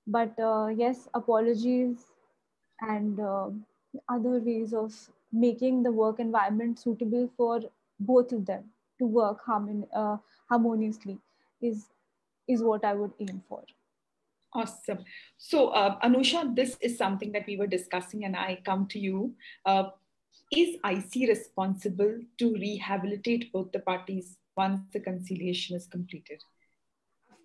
But uh, yes, apologies and uh, other ways of making the work environment suitable for both of them to work harmon- uh, harmoniously is is what I would aim for. Awesome. So, uh, Anusha, this is something that we were discussing, and I come to you. Uh, is IC responsible to rehabilitate both the parties once the conciliation is completed?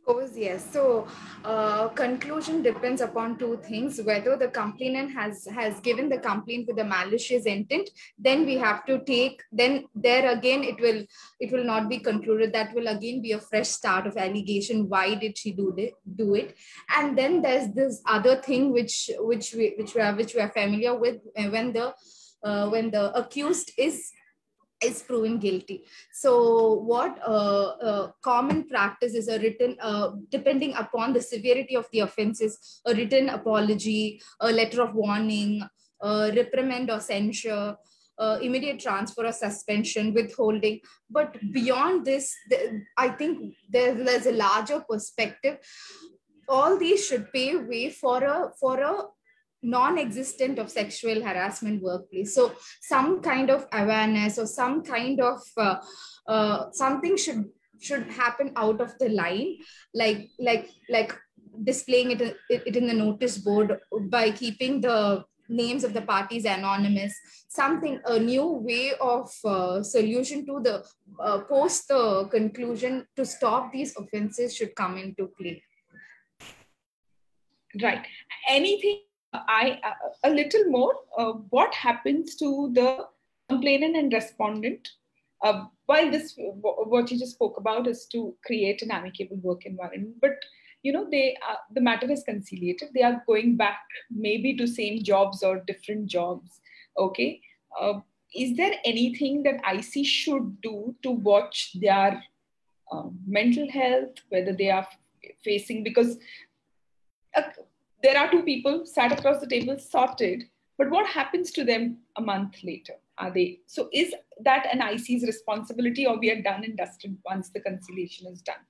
Course, yes. So, uh, conclusion depends upon two things: whether the complainant has has given the complaint with a malicious intent, then we have to take. Then there again, it will it will not be concluded. That will again be a fresh start of allegation. Why did she do it? Do it? And then there's this other thing which which we which we are which we are familiar with uh, when the uh, when the accused is is proven guilty. So what uh, uh, common practice is a written, uh, depending upon the severity of the offenses, a written apology, a letter of warning, a reprimand or censure, uh, immediate transfer or suspension, withholding. But beyond this, the, I think there, there's a larger perspective. All these should pave way for a for a non-existent of sexual harassment workplace. So some kind of awareness or some kind of uh, uh, something should should happen out of the line. Like like like displaying it, it in the notice board by keeping the names of the parties anonymous. Something a new way of uh, solution to the uh, post the conclusion to stop these offenses should come into play. Right. Anything I uh, little more. Uh, what happens to the complainant and respondent? Uh, while this, what you just spoke about, is to create an amicable work environment, but you know they the matter is conciliated. They are going back maybe to same jobs or different jobs. Okay, uh, is there anything that IC should do to watch their uh, mental health, whether they are facing because there are two people sat across the table sorted. But what happens to them a month later? Are they so is that an ic's responsibility or we are done and dusted once the conciliation is done?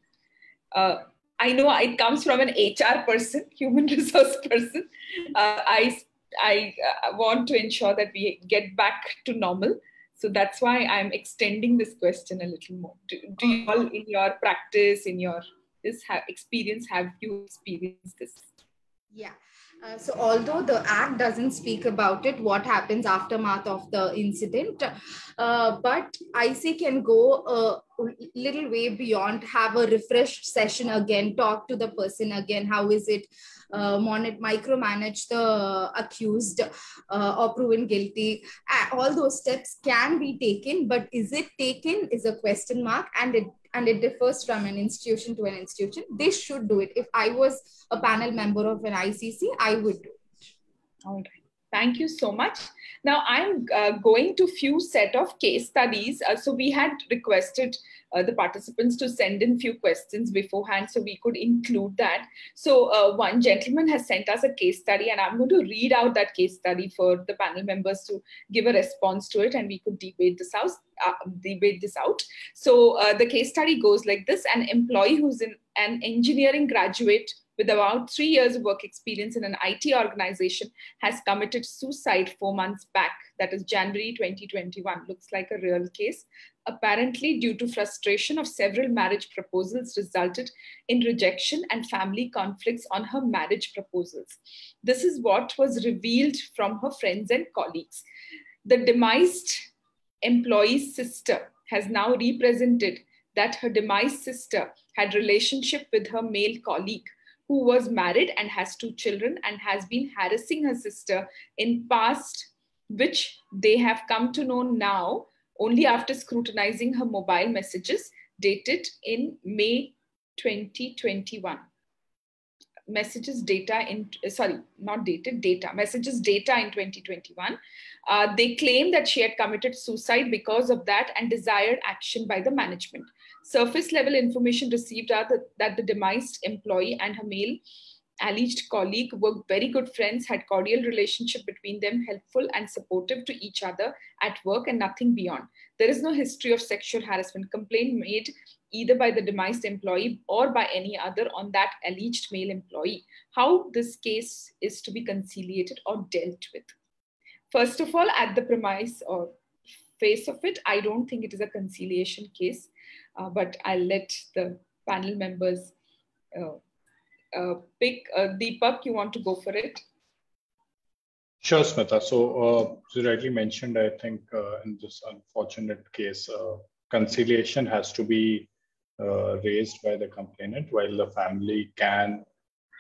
Uh, i know it comes from an hr person human resource person. Uh, i i uh, want to ensure that we get back to normal. So that's why i'm extending this question a little more. Do, do you all in your practice in your this experience have you experienced this yeah. Uh, so although the act doesn't speak about it, what happens aftermath of the incident, uh, but IC can go a little way beyond, have a refreshed session again, talk to the person again, how is it, uh, monitor, micromanage the accused uh, or proven guilty. all those steps can be taken, but is it taken is a question mark and it and it differs from an institution to an institution. They should do it. If I was a panel member of an ICC, I would do it. All right. Thank you so much. Now I'm uh, going to few set of case studies. Uh, so we had requested uh, the participants to send in few questions beforehand so we could include that. So uh, one gentleman has sent us a case study and I'm going to read out that case study for the panel members to give a response to it and we could debate this out. Uh, debate this out. So uh, the case study goes like this: An employee who's in an engineering graduate with about three years of work experience in an IT organization has committed suicide four months back. That is January 2021. Looks like a real case. Apparently, due to frustration of several marriage proposals, resulted in rejection and family conflicts on her marriage proposals. This is what was revealed from her friends and colleagues. The demised employee's sister has now represented that her demised sister had relationship with her male colleague who was married and has two children and has been harassing her sister in past, which they have come to know now only after scrutinizing her mobile messages dated in May 2021 messages data in sorry not dated data messages data in 2021 uh, they claim that she had committed suicide because of that and desired action by the management surface level information received are that the demised employee and her male alleged colleague were very good friends had cordial relationship between them helpful and supportive to each other at work and nothing beyond there is no history of sexual harassment complaint made either by the demised employee or by any other on that alleged male employee. How this case is to be conciliated or dealt with. First of all, at the premise or face of it, I don't think it is a conciliation case, uh, but I'll let the panel members uh, uh, pick. Uh, Deepak, you want to go for it? Sure, Smita. So, uh, you rightly mentioned, I think uh, in this unfortunate case, uh, conciliation has to be uh, raised by the complainant, while the family can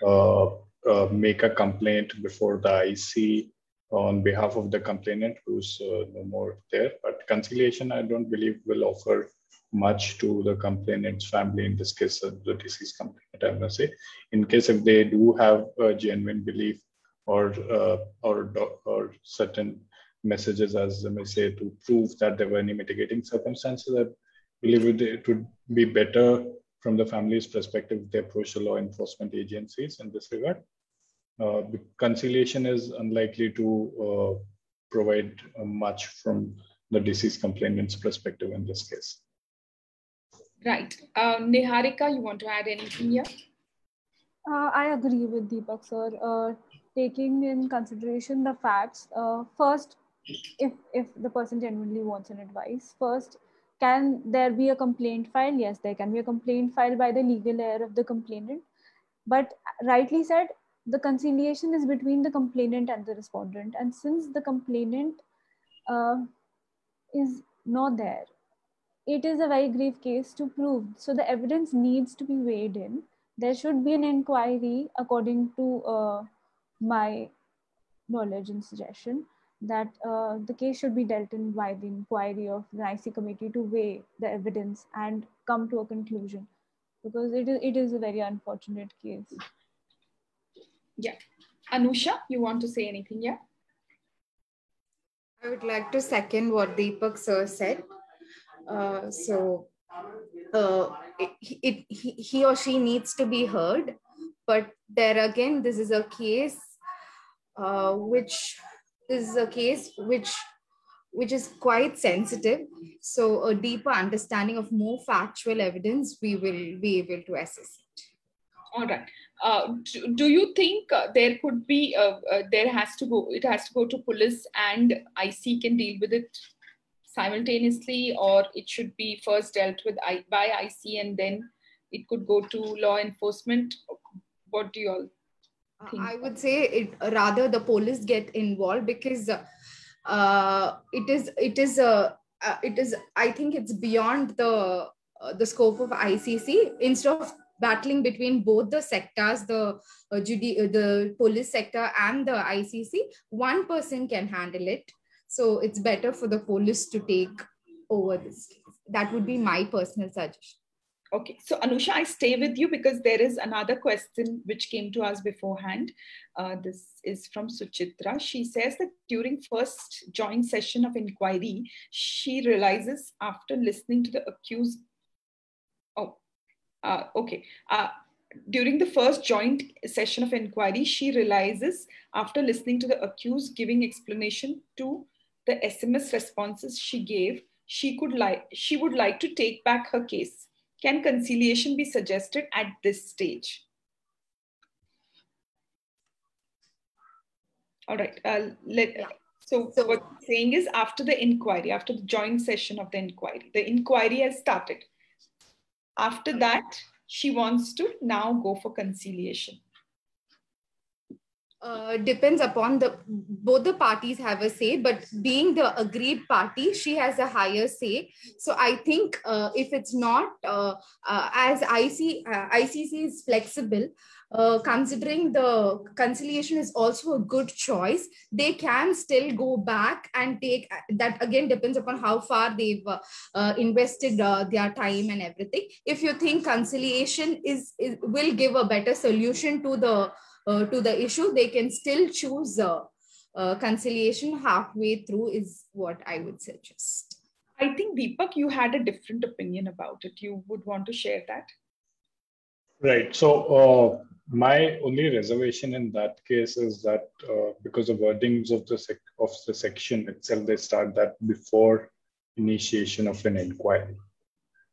uh, uh, make a complaint before the IC on behalf of the complainant who's no more there. But conciliation, I don't believe, will offer much to the complainant's family, in this case, the deceased complainant, I must say. In case if they do have a genuine belief or, uh, or, or certain messages, as I may say, to prove that there were any mitigating circumstances, I believe it would be better from the family's perspective if they approach the law enforcement agencies in this regard. Uh, conciliation is unlikely to uh, provide uh, much from the deceased complainant's perspective in this case. Right. Uh, Niharika, you want to add anything here? Uh, I agree with Deepak, sir. Uh, taking in consideration the facts, uh, first, if, if the person genuinely wants an advice, first, can there be a complaint file? Yes, there can be a complaint file by the legal heir of the complainant. But rightly said, the conciliation is between the complainant and the respondent. And since the complainant uh, is not there, it is a very grave case to prove. So the evidence needs to be weighed in. There should be an inquiry according to uh, my knowledge and suggestion that uh, the case should be dealt in by the inquiry of the IC committee to weigh the evidence and come to a conclusion because it is, it is a very unfortunate case. Yeah. Anusha, you want to say anything? Yeah. I would like to second what Deepak sir said. Uh, so uh, it, it, he, or she needs to be heard. But there again, this is a case uh, which is a case which which is quite sensitive. So a deeper understanding of more factual evidence, we will be able to assess it. All right. Uh, do, do, you think uh, there could be, uh, uh there has to go, it has to go to police and IC can deal with it simultaneously or it should be first dealt with by IC and then it could go to law enforcement? What do you all think? I would say it rather the police get involved because uh, it is it is a uh, it is I think it's beyond the uh, the scope of ICC. Instead of battling between both the sectors, the uh, judi- uh, the police sector and the ICC, one person can handle it. So it's better for the police to take over this case. That would be my personal suggestion. Okay, so Anusha, I stay with you because there is another question which came to us beforehand. Uh, this is from Suchitra. She says that during first joint session of inquiry, she realizes after listening to the accused. Oh, uh, okay. Uh, during the first joint session of inquiry, she realizes after listening to the accused giving explanation to the SMS responses she gave, she could like she would like to take back her case can conciliation be suggested at this stage? All right. Uh, let, so, so what I'm saying is after the inquiry, after the joint session of the inquiry, the inquiry has started. After that, she wants to now go for conciliation. Uh, depends upon the both the parties have a say but being the agreed party she has a higher say. So i think uh, if it's not uh, uh as ic uh, icc is flexible uh, considering the conciliation is also a good choice they can still go back and take that again depends upon how far they've invested their time and everything. If you think conciliation is, is will give a better solution to the to the issue, they can still choose uh, uh, conciliation halfway through is what I would suggest. I think Deepak, you had a different opinion about it. You would want to share that? Right. So uh, my only reservation in that case is that uh, because the wordings of the sec- of the section itself, they start that before initiation of an inquiry.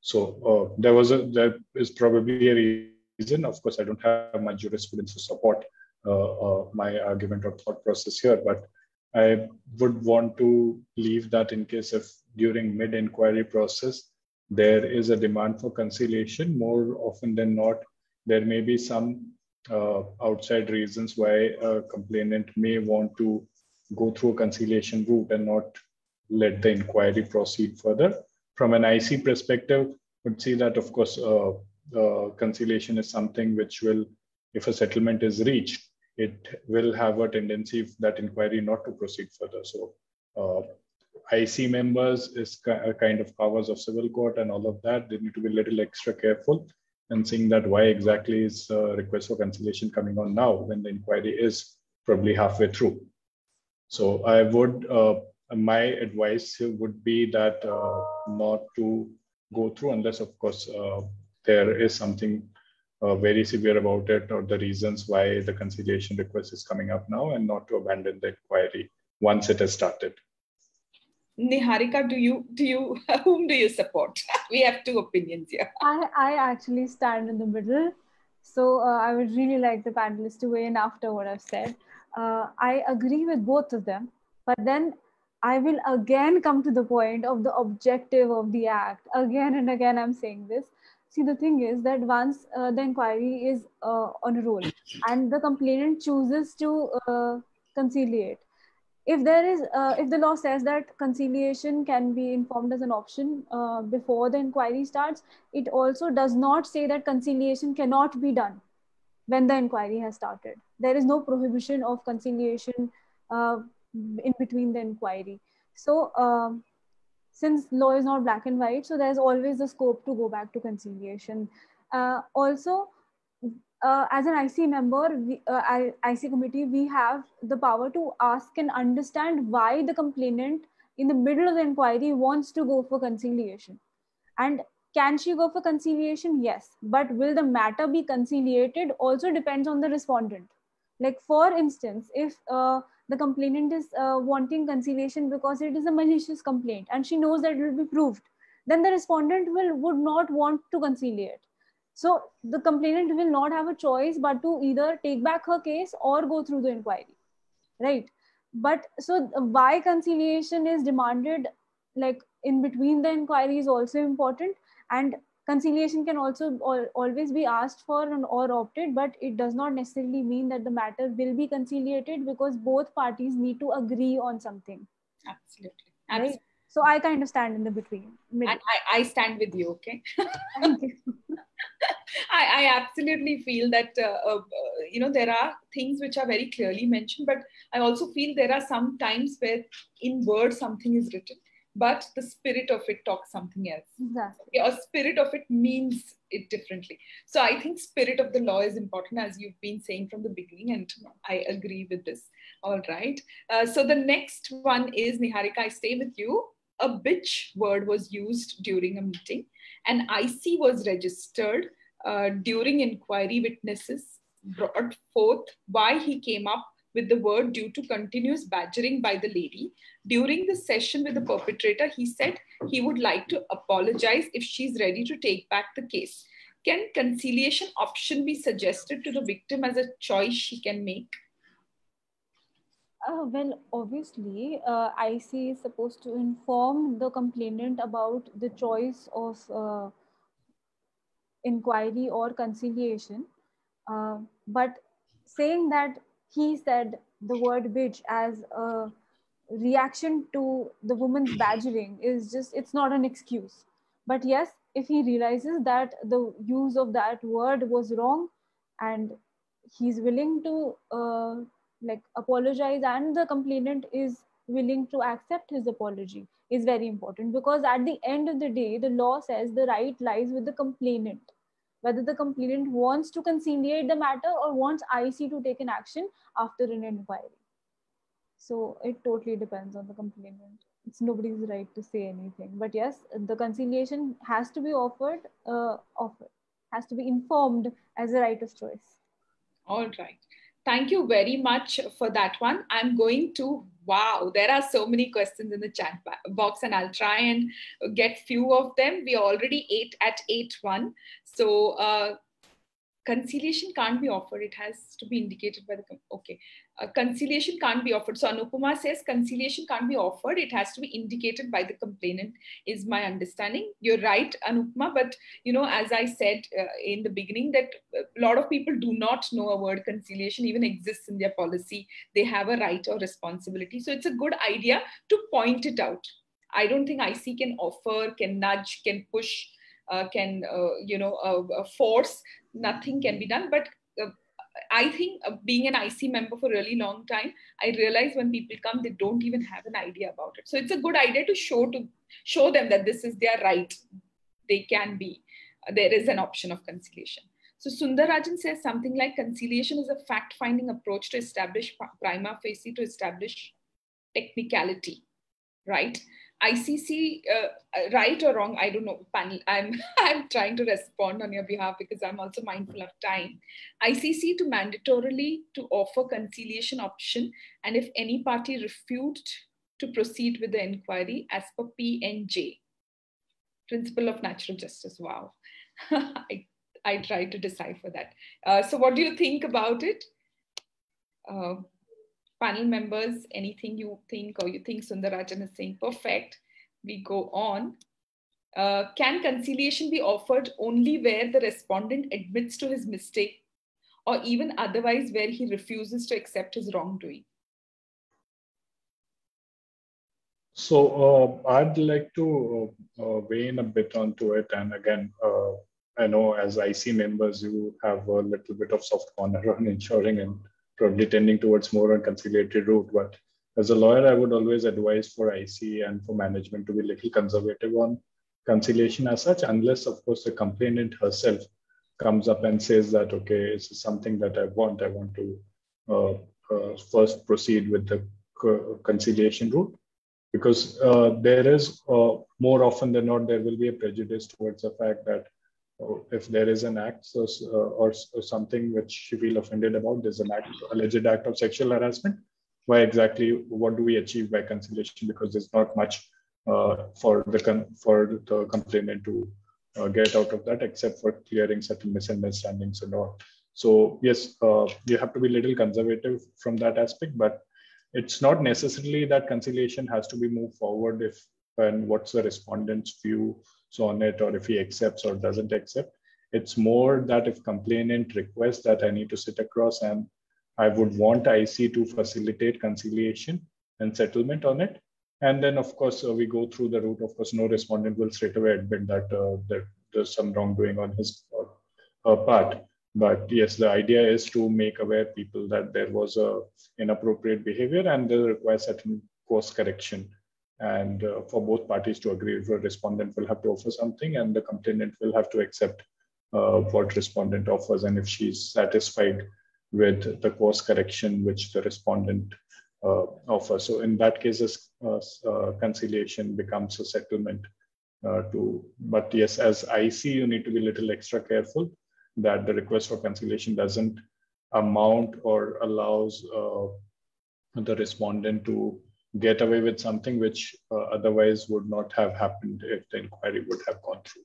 So uh, there was a there is probably a reason. Of course, I don't have much jurisprudence to support uh, uh, my argument or thought process here, but I would want to leave that in case if during mid-inquiry process there is a demand for conciliation, more often than not, there may be some uh, outside reasons why a complainant may want to go through a conciliation route and not let the inquiry proceed further. From an IC perspective, would see that, of course, uh, uh, conciliation is something which will, if a settlement is reached, it will have a tendency that inquiry not to proceed further. So uh, IC members is a kind of powers of civil court and all of that. They need to be a little extra careful and seeing that why exactly is a request for conciliation coming on now when the inquiry is probably halfway through. So I would, uh, my advice would be that uh, not to go through unless of course uh, there is something uh, very severe about it or the reasons why the conciliation request is coming up now and not to abandon the inquiry once it has started. Niharika, do you do you whom do you support? we have two opinions here. I, I actually stand in the middle. So uh, I would really like the panelists to weigh in after what I've said. Uh, I agree with both of them, but then I will again come to the point of the objective of the act. Again and again, I'm saying this see the thing is that once uh, the inquiry is uh, on a roll and the complainant chooses to uh, conciliate. If there is uh, if the law says that conciliation can be informed as an option uh, before the inquiry starts it also does not say that conciliation cannot be done when the inquiry has started. There is no prohibition of conciliation uh, in between the inquiry. So um, since law is not black and white, so there's always the scope to go back to conciliation. Uh, also, uh, as an IC member, we, uh, IC committee, we have the power to ask and understand why the complainant in the middle of the inquiry wants to go for conciliation. And can she go for conciliation? Yes. But will the matter be conciliated also depends on the respondent. Like for instance, if uh, the complainant is uh, wanting conciliation because it is a malicious complaint and she knows that it will be proved then the respondent will would not want to conciliate. So the complainant will not have a choice but to either take back her case or go through the inquiry right? But so why conciliation is demanded like in between the inquiry is also important and conciliation can also always be asked for or opted but it does not necessarily mean that the matter will be conciliated because both parties need to agree on something. Absolutely, absolutely. right so i kind of stand in the between middle. and I, I stand with you okay? Thank you. I, I absolutely feel that uh, uh, you know there are things which are very clearly mentioned but i also feel there are some times where in words something is written but the spirit of it talks something else. Exactly. Or spirit of it means it differently. So I think spirit of the law is important, as you've been saying from the beginning, and I agree with this. All right. Uh, so the next one is Niharika. I stay with you. A bitch word was used during a meeting. An IC was registered uh, during inquiry. Witnesses brought forth why he came up with the word due to continuous badgering by the lady. During the session with the perpetrator, he said he would like to apologize if she's ready to take back the case. Can conciliation option be suggested to the victim as a choice she can make? Uh, well, obviously, uh, IC is supposed to inform the complainant about the choice of uh, inquiry or conciliation. Uh, but saying that he said the word bitch as a reaction to the woman's badgering is just it's not an excuse. But yes if he realizes that the use of that word was wrong and he's willing to uh, like apologize and the complainant is willing to accept his apology is very important because at the end of the day the law says the right lies with the complainant whether the complainant wants to conciliate the matter or wants ic to take an action after an inquiry. So it totally depends on the complainant. It's nobody's right to say anything. But yes the conciliation has to be offered uh, offered has to be informed as a right of choice. All right. Thank you very much for that one. I'm going to wow there are so many questions in the chat box and i'll try and get few of them. We already ate at eight one. So uh, conciliation can't be offered. It has to be indicated by the okay. Uh, conciliation can't be offered. So anupama says conciliation can't be offered. It has to be indicated by the complainant is my understanding. You're right anupama but you know as i said uh, in the beginning that a lot of people do not know a word conciliation even exists in their policy. They have a right or responsibility. So it's a good idea to point it out. I don't think ic can offer can nudge can push uh, can uh, you know uh, force nothing can be done. But uh, i think uh, being an ic member for a really long time i realize when people come they don't even have an idea about it. So it's a good idea to show to show them that this is their right. They can be uh, there is an option of conciliation. So Sundarajan says something like conciliation is a fact-finding approach to establish prima facie to establish technicality, right? ICC, uh, uh, right or wrong, I don't know, panel. I'm I'm trying to respond on your behalf because I'm also mindful of time. ICC to mandatorily to offer conciliation option, and if any party refused to proceed with the inquiry as per PNJ, principle of natural justice. Wow, I I try to decipher that. Uh, so, what do you think about it? Uh, panel members, anything you think or you think Sundarajan is saying perfect, we go on. Uh, can conciliation be offered only where the respondent admits to his mistake or even otherwise where he refuses to accept his wrongdoing? So uh, I'd like to uh, weigh in a bit onto it. And again, uh, I know as IC members, you have a little bit of soft corner on ensuring and probably tending towards more on conciliatory route. But as a lawyer, I would always advise for IC and for management to be a little conservative on conciliation as such, unless, of course, the complainant herself comes up and says that, okay, this is something that I want. I want to uh, uh, first proceed with the conciliation route. Because uh, there is uh, more often than not, there will be a prejudice towards the fact that if there is an act or, or, something which she feel offended about, there's an act, alleged act of sexual harassment. Why exactly? What do we achieve by conciliation? Because there's not much uh, for the for the complainant to uh, get out of that, except for clearing certain misunderstandings and all. So yes, uh, you have to be a little conservative from that aspect, but it's not necessarily that conciliation has to be moved forward if and what's the respondent's view so on it or if he accepts or doesn't accept. It's more that if complainant requests that I need to sit across and I would want IC to facilitate conciliation and settlement on it. And then, of course, uh, we go through the route. Of course, no respondent will straight away admit that, uh, that there's some wrongdoing on his uh, part. But yes, the idea is to make aware people that there was a inappropriate behavior and they require certain course correction and uh, for both parties to agree the respondent will have to offer something and the complainant will have to accept uh, what respondent offers. And if she's satisfied with the course correction which the respondent uh, offers. So in that case uh, uh, conciliation becomes a settlement uh, to but yes as i see you need to be a little extra careful that the request for conciliation doesn't amount or allows the respondent to get away with something which uh, otherwise would not have happened if the inquiry would have gone through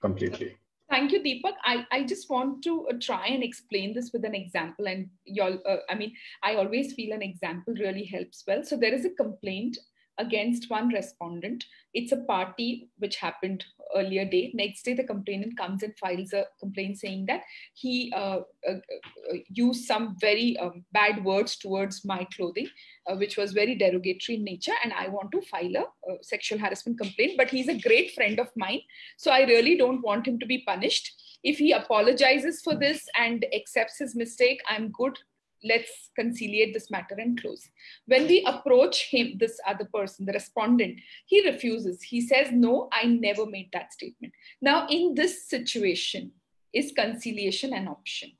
completely. Thank you, Deepak. I, I just want to uh, try and explain this with an example. And y'all, uh, I mean, I always feel an example really helps well. So there is a complaint against one respondent. It's a party which happened earlier day. Next day, the complainant comes and files a complaint saying that he uh, uh, uh, used some very um, bad words towards my clothing, uh, which was very derogatory in nature, and I want to file a, a sexual harassment complaint. But he's a great friend of mine, so I really don't want him to be punished. If he apologizes for this and accepts his mistake, I'm good let's conciliate this matter and close. When we approach him, this other person, the respondent, he refuses. He says, No, I never made that statement. Now, in this situation, is conciliation an option?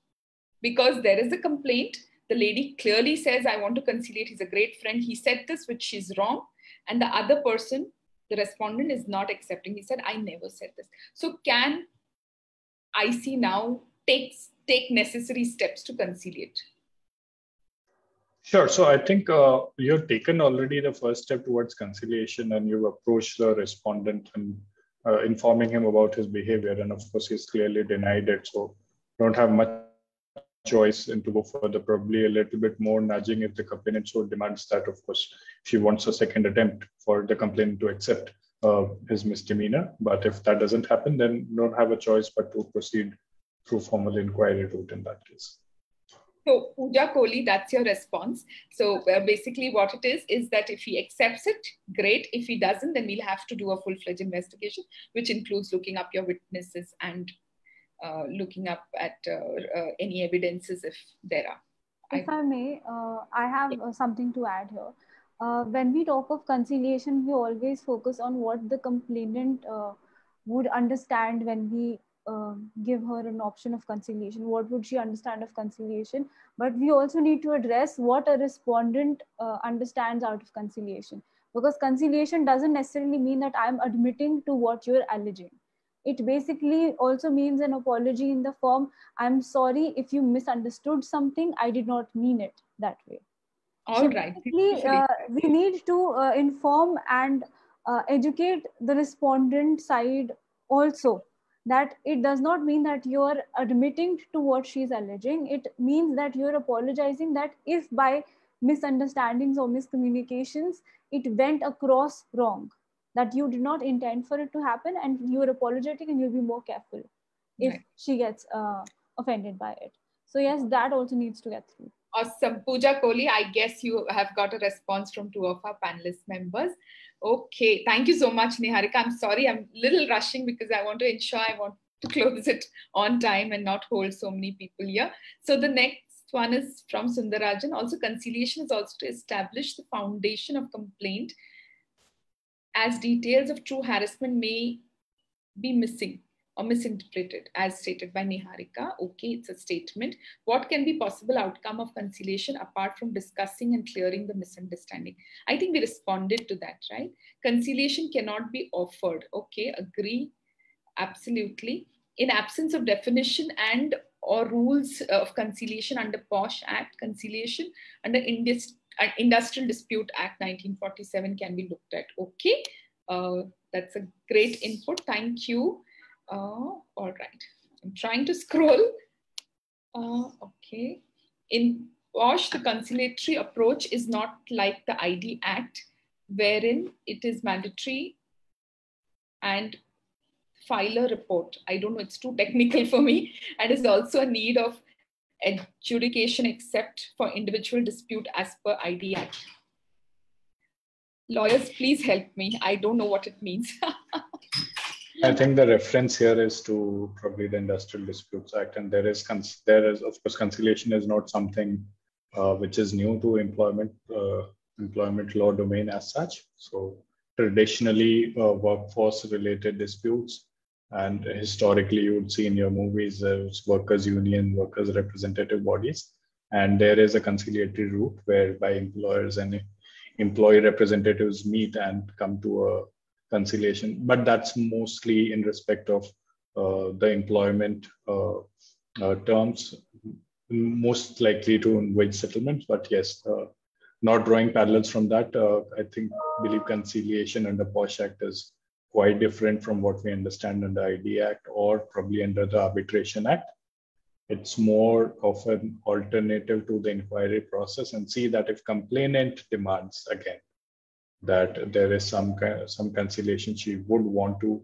Because there is a complaint. The lady clearly says, I want to conciliate. He's a great friend. He said this, which is wrong. And the other person, the respondent, is not accepting. He said, I never said this. So, can IC now take, take necessary steps to conciliate? Sure. So I think uh, you've taken already the first step towards conciliation and you've approached the respondent and uh, informing him about his behavior. And of course, he's clearly denied it. So don't have much choice and to go further, probably a little bit more nudging if the complainant so demands that, of course, she wants a second attempt for the complainant to accept uh, his misdemeanor. But if that doesn't happen, then don't have a choice but to proceed through formal inquiry route in that case. So, Pooja Kohli, that's your response. So, uh, basically, what it is is that if he accepts it, great. If he doesn't, then we'll have to do a full fledged investigation, which includes looking up your witnesses and uh, looking up at uh, uh any evidences if there are. If I, I may, uh, I have uh, something to add here. when we talk of conciliation, we always focus on what the complainant would understand when we uh, give her an option of conciliation. What would she understand of conciliation? But we also need to address what a respondent uh, understands out of conciliation. Because conciliation doesn't necessarily mean that i'm admitting to what you're alleging. It basically also means an apology in the form i'm sorry if you misunderstood something. I did not mean it that way. All so right uh, we need to uh, inform and uh, educate the respondent side also that it does not mean that you're admitting to what she's alleging. It means that you're apologizing that if by misunderstandings or miscommunications it went across wrong, that you did not intend for it to happen and you're apologetic and you'll be more careful if right. she gets uh, offended by it. So, yes, that also needs to get through. Awesome. Pooja Kohli, I guess you have got a response from two of our panelist members. Okay, thank you so much, Niharika. I'm sorry, I'm a little rushing because I want to ensure I want to close it on time and not hold so many people here. So the next one is from Sundarajan. Also, conciliation is also to establish the foundation of complaint as details of true harassment may be missing or misinterpreted as stated by Niharika. Okay, it's a statement. What can be possible outcome of conciliation apart from discussing and clearing the misunderstanding? I think we responded to that, right? Conciliation cannot be offered. Okay, agree. Absolutely. In absence of definition and or rules of conciliation under POSH Act, conciliation under Indus- uh, Industrial Dispute Act 1947 can be looked at. Okay, uh, that's a great input. Thank you. Uh, all right. I'm trying to scroll. Uh, okay. In POSH, the conciliatory approach is not like the ID Act, wherein it is mandatory and file a report. I don't know, it's too technical for me. And is also a need of adjudication except for individual dispute as per ID Act. Lawyers, please help me. I don't know what it means. I think the reference here is to probably the Industrial Disputes Act, and there is there is of course conciliation is not something uh, which is new to employment uh, employment law domain as such. So traditionally, uh, workforce related disputes, and historically you would see in your movies there's workers union, workers representative bodies, and there is a conciliatory route whereby employers and employee representatives meet and come to a conciliation, but that's mostly in respect of uh, the employment uh, uh, terms, most likely to wage settlements. But yes, not drawing parallels from that, I think believe conciliation under POSH Act is quite different from what we understand under ID Act or probably under the Arbitration Act. It's more of an alternative to the inquiry process and see that if complainant demands again that there is some some conciliation she would want to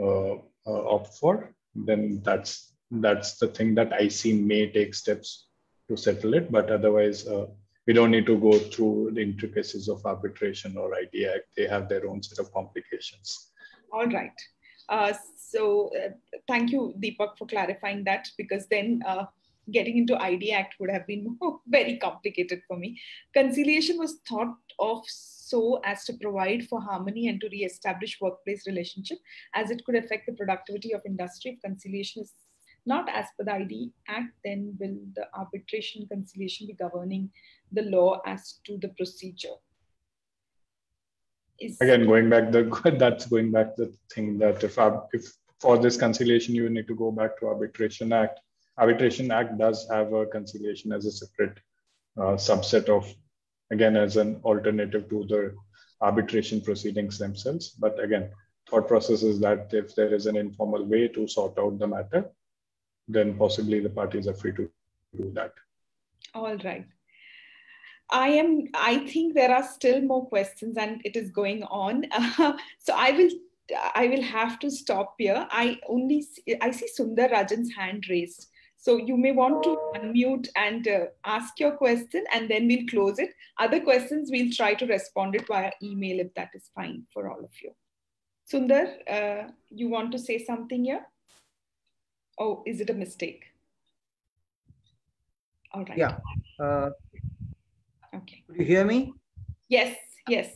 uh, uh, opt for, then that's that's the thing that IC may take steps to settle it. But otherwise, uh, we don't need to go through the intricacies of arbitration or ID Act. They have their own set of complications. All right. Uh, so uh, thank you, Deepak, for clarifying that because then uh, getting into ID Act would have been very complicated for me. Conciliation was thought of so as to provide for harmony and to re-establish workplace relationship as it could affect the productivity of industry. If conciliation is not as per the ID Act, then will the arbitration conciliation be governing the law as to the procedure? Is Again, going back the that's going back the thing that if if for this conciliation you need to go back to arbitration act. Arbitration act does have a conciliation as a separate uh, subset of again as an alternative to the arbitration proceedings themselves. But again, thought process is that if there is an informal way to sort out the matter, then possibly the parties are free to do that. All right. I am. I think there are still more questions, and it is going on. Uh, so I will. I will have to stop here. I only. See, I see Sundar Rajan's hand raised. So you may want to unmute and uh, ask your question, and then we'll close it. Other questions, we'll try to respond it via email if that is fine for all of you. Sundar, uh, you want to say something here? Oh, is it a mistake? All right. Yeah. Uh, okay. Could you hear me? Yes. Yes.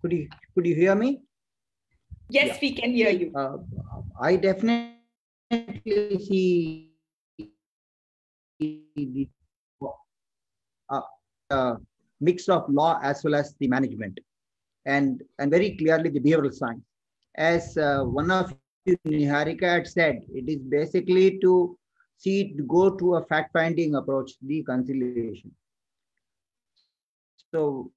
Could you Could you hear me? Yes, yeah. we can hear you. Uh, I definitely see the uh, uh, mix of law as well as the management. And and very clearly the behavioral science. As uh, one of Niharika had said it is basically to see it go to a fact finding approach the conciliation. So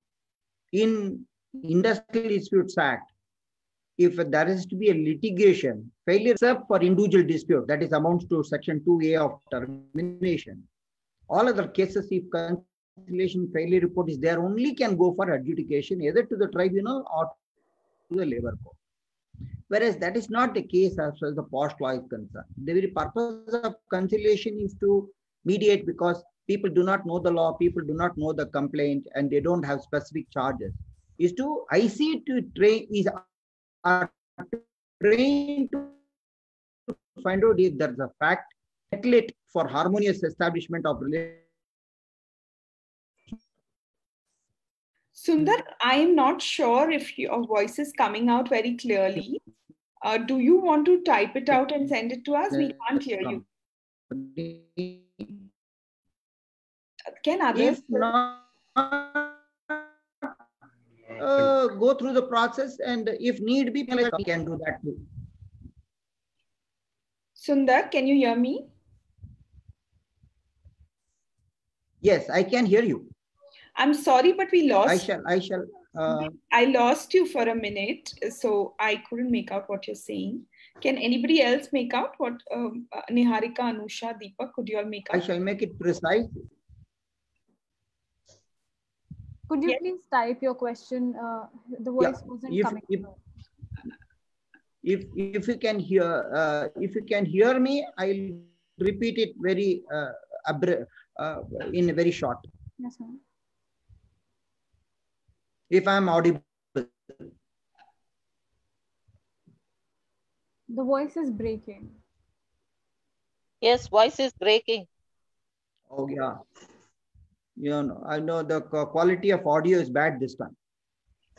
in industrial disputes act if there is to be a litigation, failure except for individual dispute, that is amounts to section 2A of termination. All other cases, if conciliation failure report is there, only can go for adjudication either to the tribunal or to the labor court. Whereas that is not the case as far as the POSH law is concerned. The very purpose of conciliation is to mediate because people do not know the law, people do not know the complaint, and they don't have specific charges. Is to IC to train is are trained to find out if there's a fact, it for harmonious establishment of relationship. Sundar, I am not sure if your voice is coming out very clearly. Uh, do you want to type it out and send it to us? We can't hear you. Can others? If not, uh, go through the process and if need be, we can do that too. Sundar, can you hear me? Yes, I can hear you. I'm sorry, but we lost. I shall, I shall. Uh, I lost you for a minute, so I couldn't make out what you're saying. Can anybody else make out what um, uh, Niharika, Anusha, Deepak, could you all make out? I shall make it precise. Could you yes. please type your question? Uh, the voice yeah. wasn't if, coming. If, if, if you can hear, uh, if you can hear me, I'll repeat it very uh, uh in very short. Yes, ma'am. If I'm audible. The voice is breaking. Yes, voice is breaking. Oh yeah you know, I know the quality of audio is bad this time.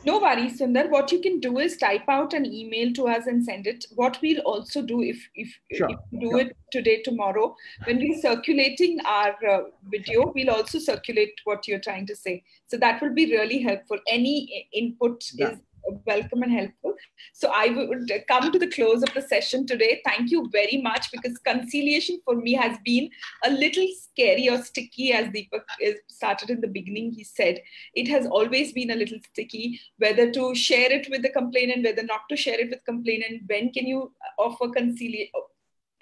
No worries, Sundar. What you can do is type out an email to us and send it. What we'll also do if if, sure, if you do sure. it today, tomorrow, when we're circulating our uh, video, we'll also circulate what you're trying to say. So that will be really helpful. Any input yeah. is welcome and helpful. So I would come to the close of the session today. Thank you very much because conciliation for me has been a little scary or sticky as Deepak started in the beginning. He said it has always been a little sticky whether to share it with the complainant, whether not to share it with complainant. When can you offer conciliation?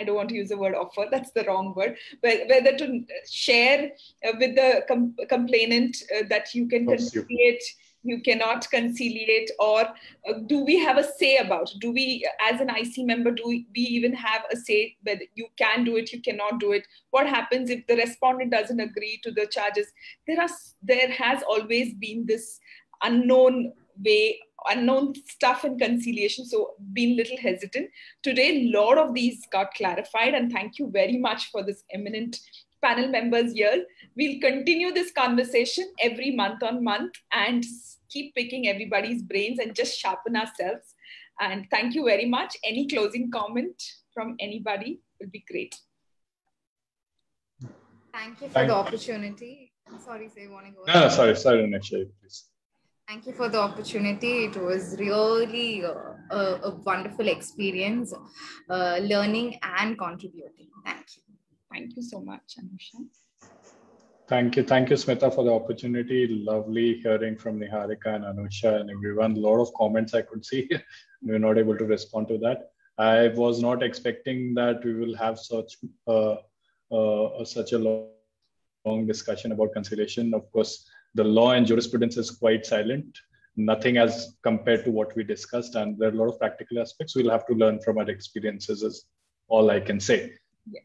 I don't want to use the word offer, that's the wrong word, whether to share with the com- complainant uh, that you can conciliate you cannot conciliate or uh, do we have a say about it? do we as an ic member do we, even have a say whether you can do it you cannot do it what happens if the respondent doesn't agree to the charges there are there has always been this unknown way unknown stuff in conciliation so been little hesitant today a lot of these got clarified and thank you very much for this eminent panel members here we'll continue this conversation every month on month and keep picking everybody's brains and just sharpen ourselves and thank you very much any closing comment from anybody would be great Thank you for Thank- the opportunity. Sorry, say you want to go. No, no, sorry, sorry, Nikshay, please. Thank you for the opportunity. It was really uh, a, a wonderful experience, uh, learning and contributing. Thank you. Thank you so much anusha Thank you. Thank you, Smita, for the opportunity. Lovely hearing from Niharika and Anusha and everyone. A lot of comments I could see. we were not able to respond to that. I was not expecting that we will have such uh, uh, such a long, long discussion about conciliation. Of course, the law and jurisprudence is quite silent. Nothing as compared to what we discussed, and there are a lot of practical aspects we'll have to learn from our experiences. Is all I can say.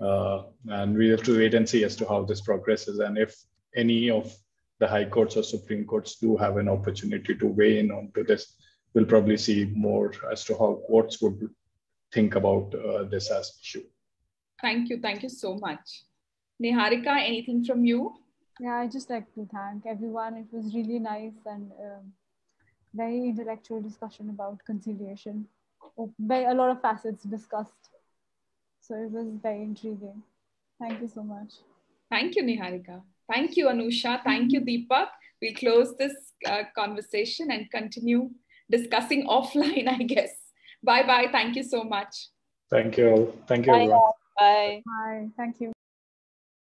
Uh, and we have to wait and see as to how this progresses and if any of the high courts or supreme courts do have an opportunity to weigh in onto this we'll probably see more as to how courts would think about uh, this as issue thank you thank you so much niharika anything from you Yeah, I just like to thank everyone. It was really nice and um, very intellectual discussion about conciliation. Oh, Very, a lot of facets discussed. So it was very intriguing. Thank you so much. Thank you, Niharika. Thank you, Anusha. Thank you, Deepak. We'll close this uh, conversation and continue discussing offline, I guess. Bye bye. Thank you so much. thank you thank you Bye. everyone Bye. Bye. Thank you.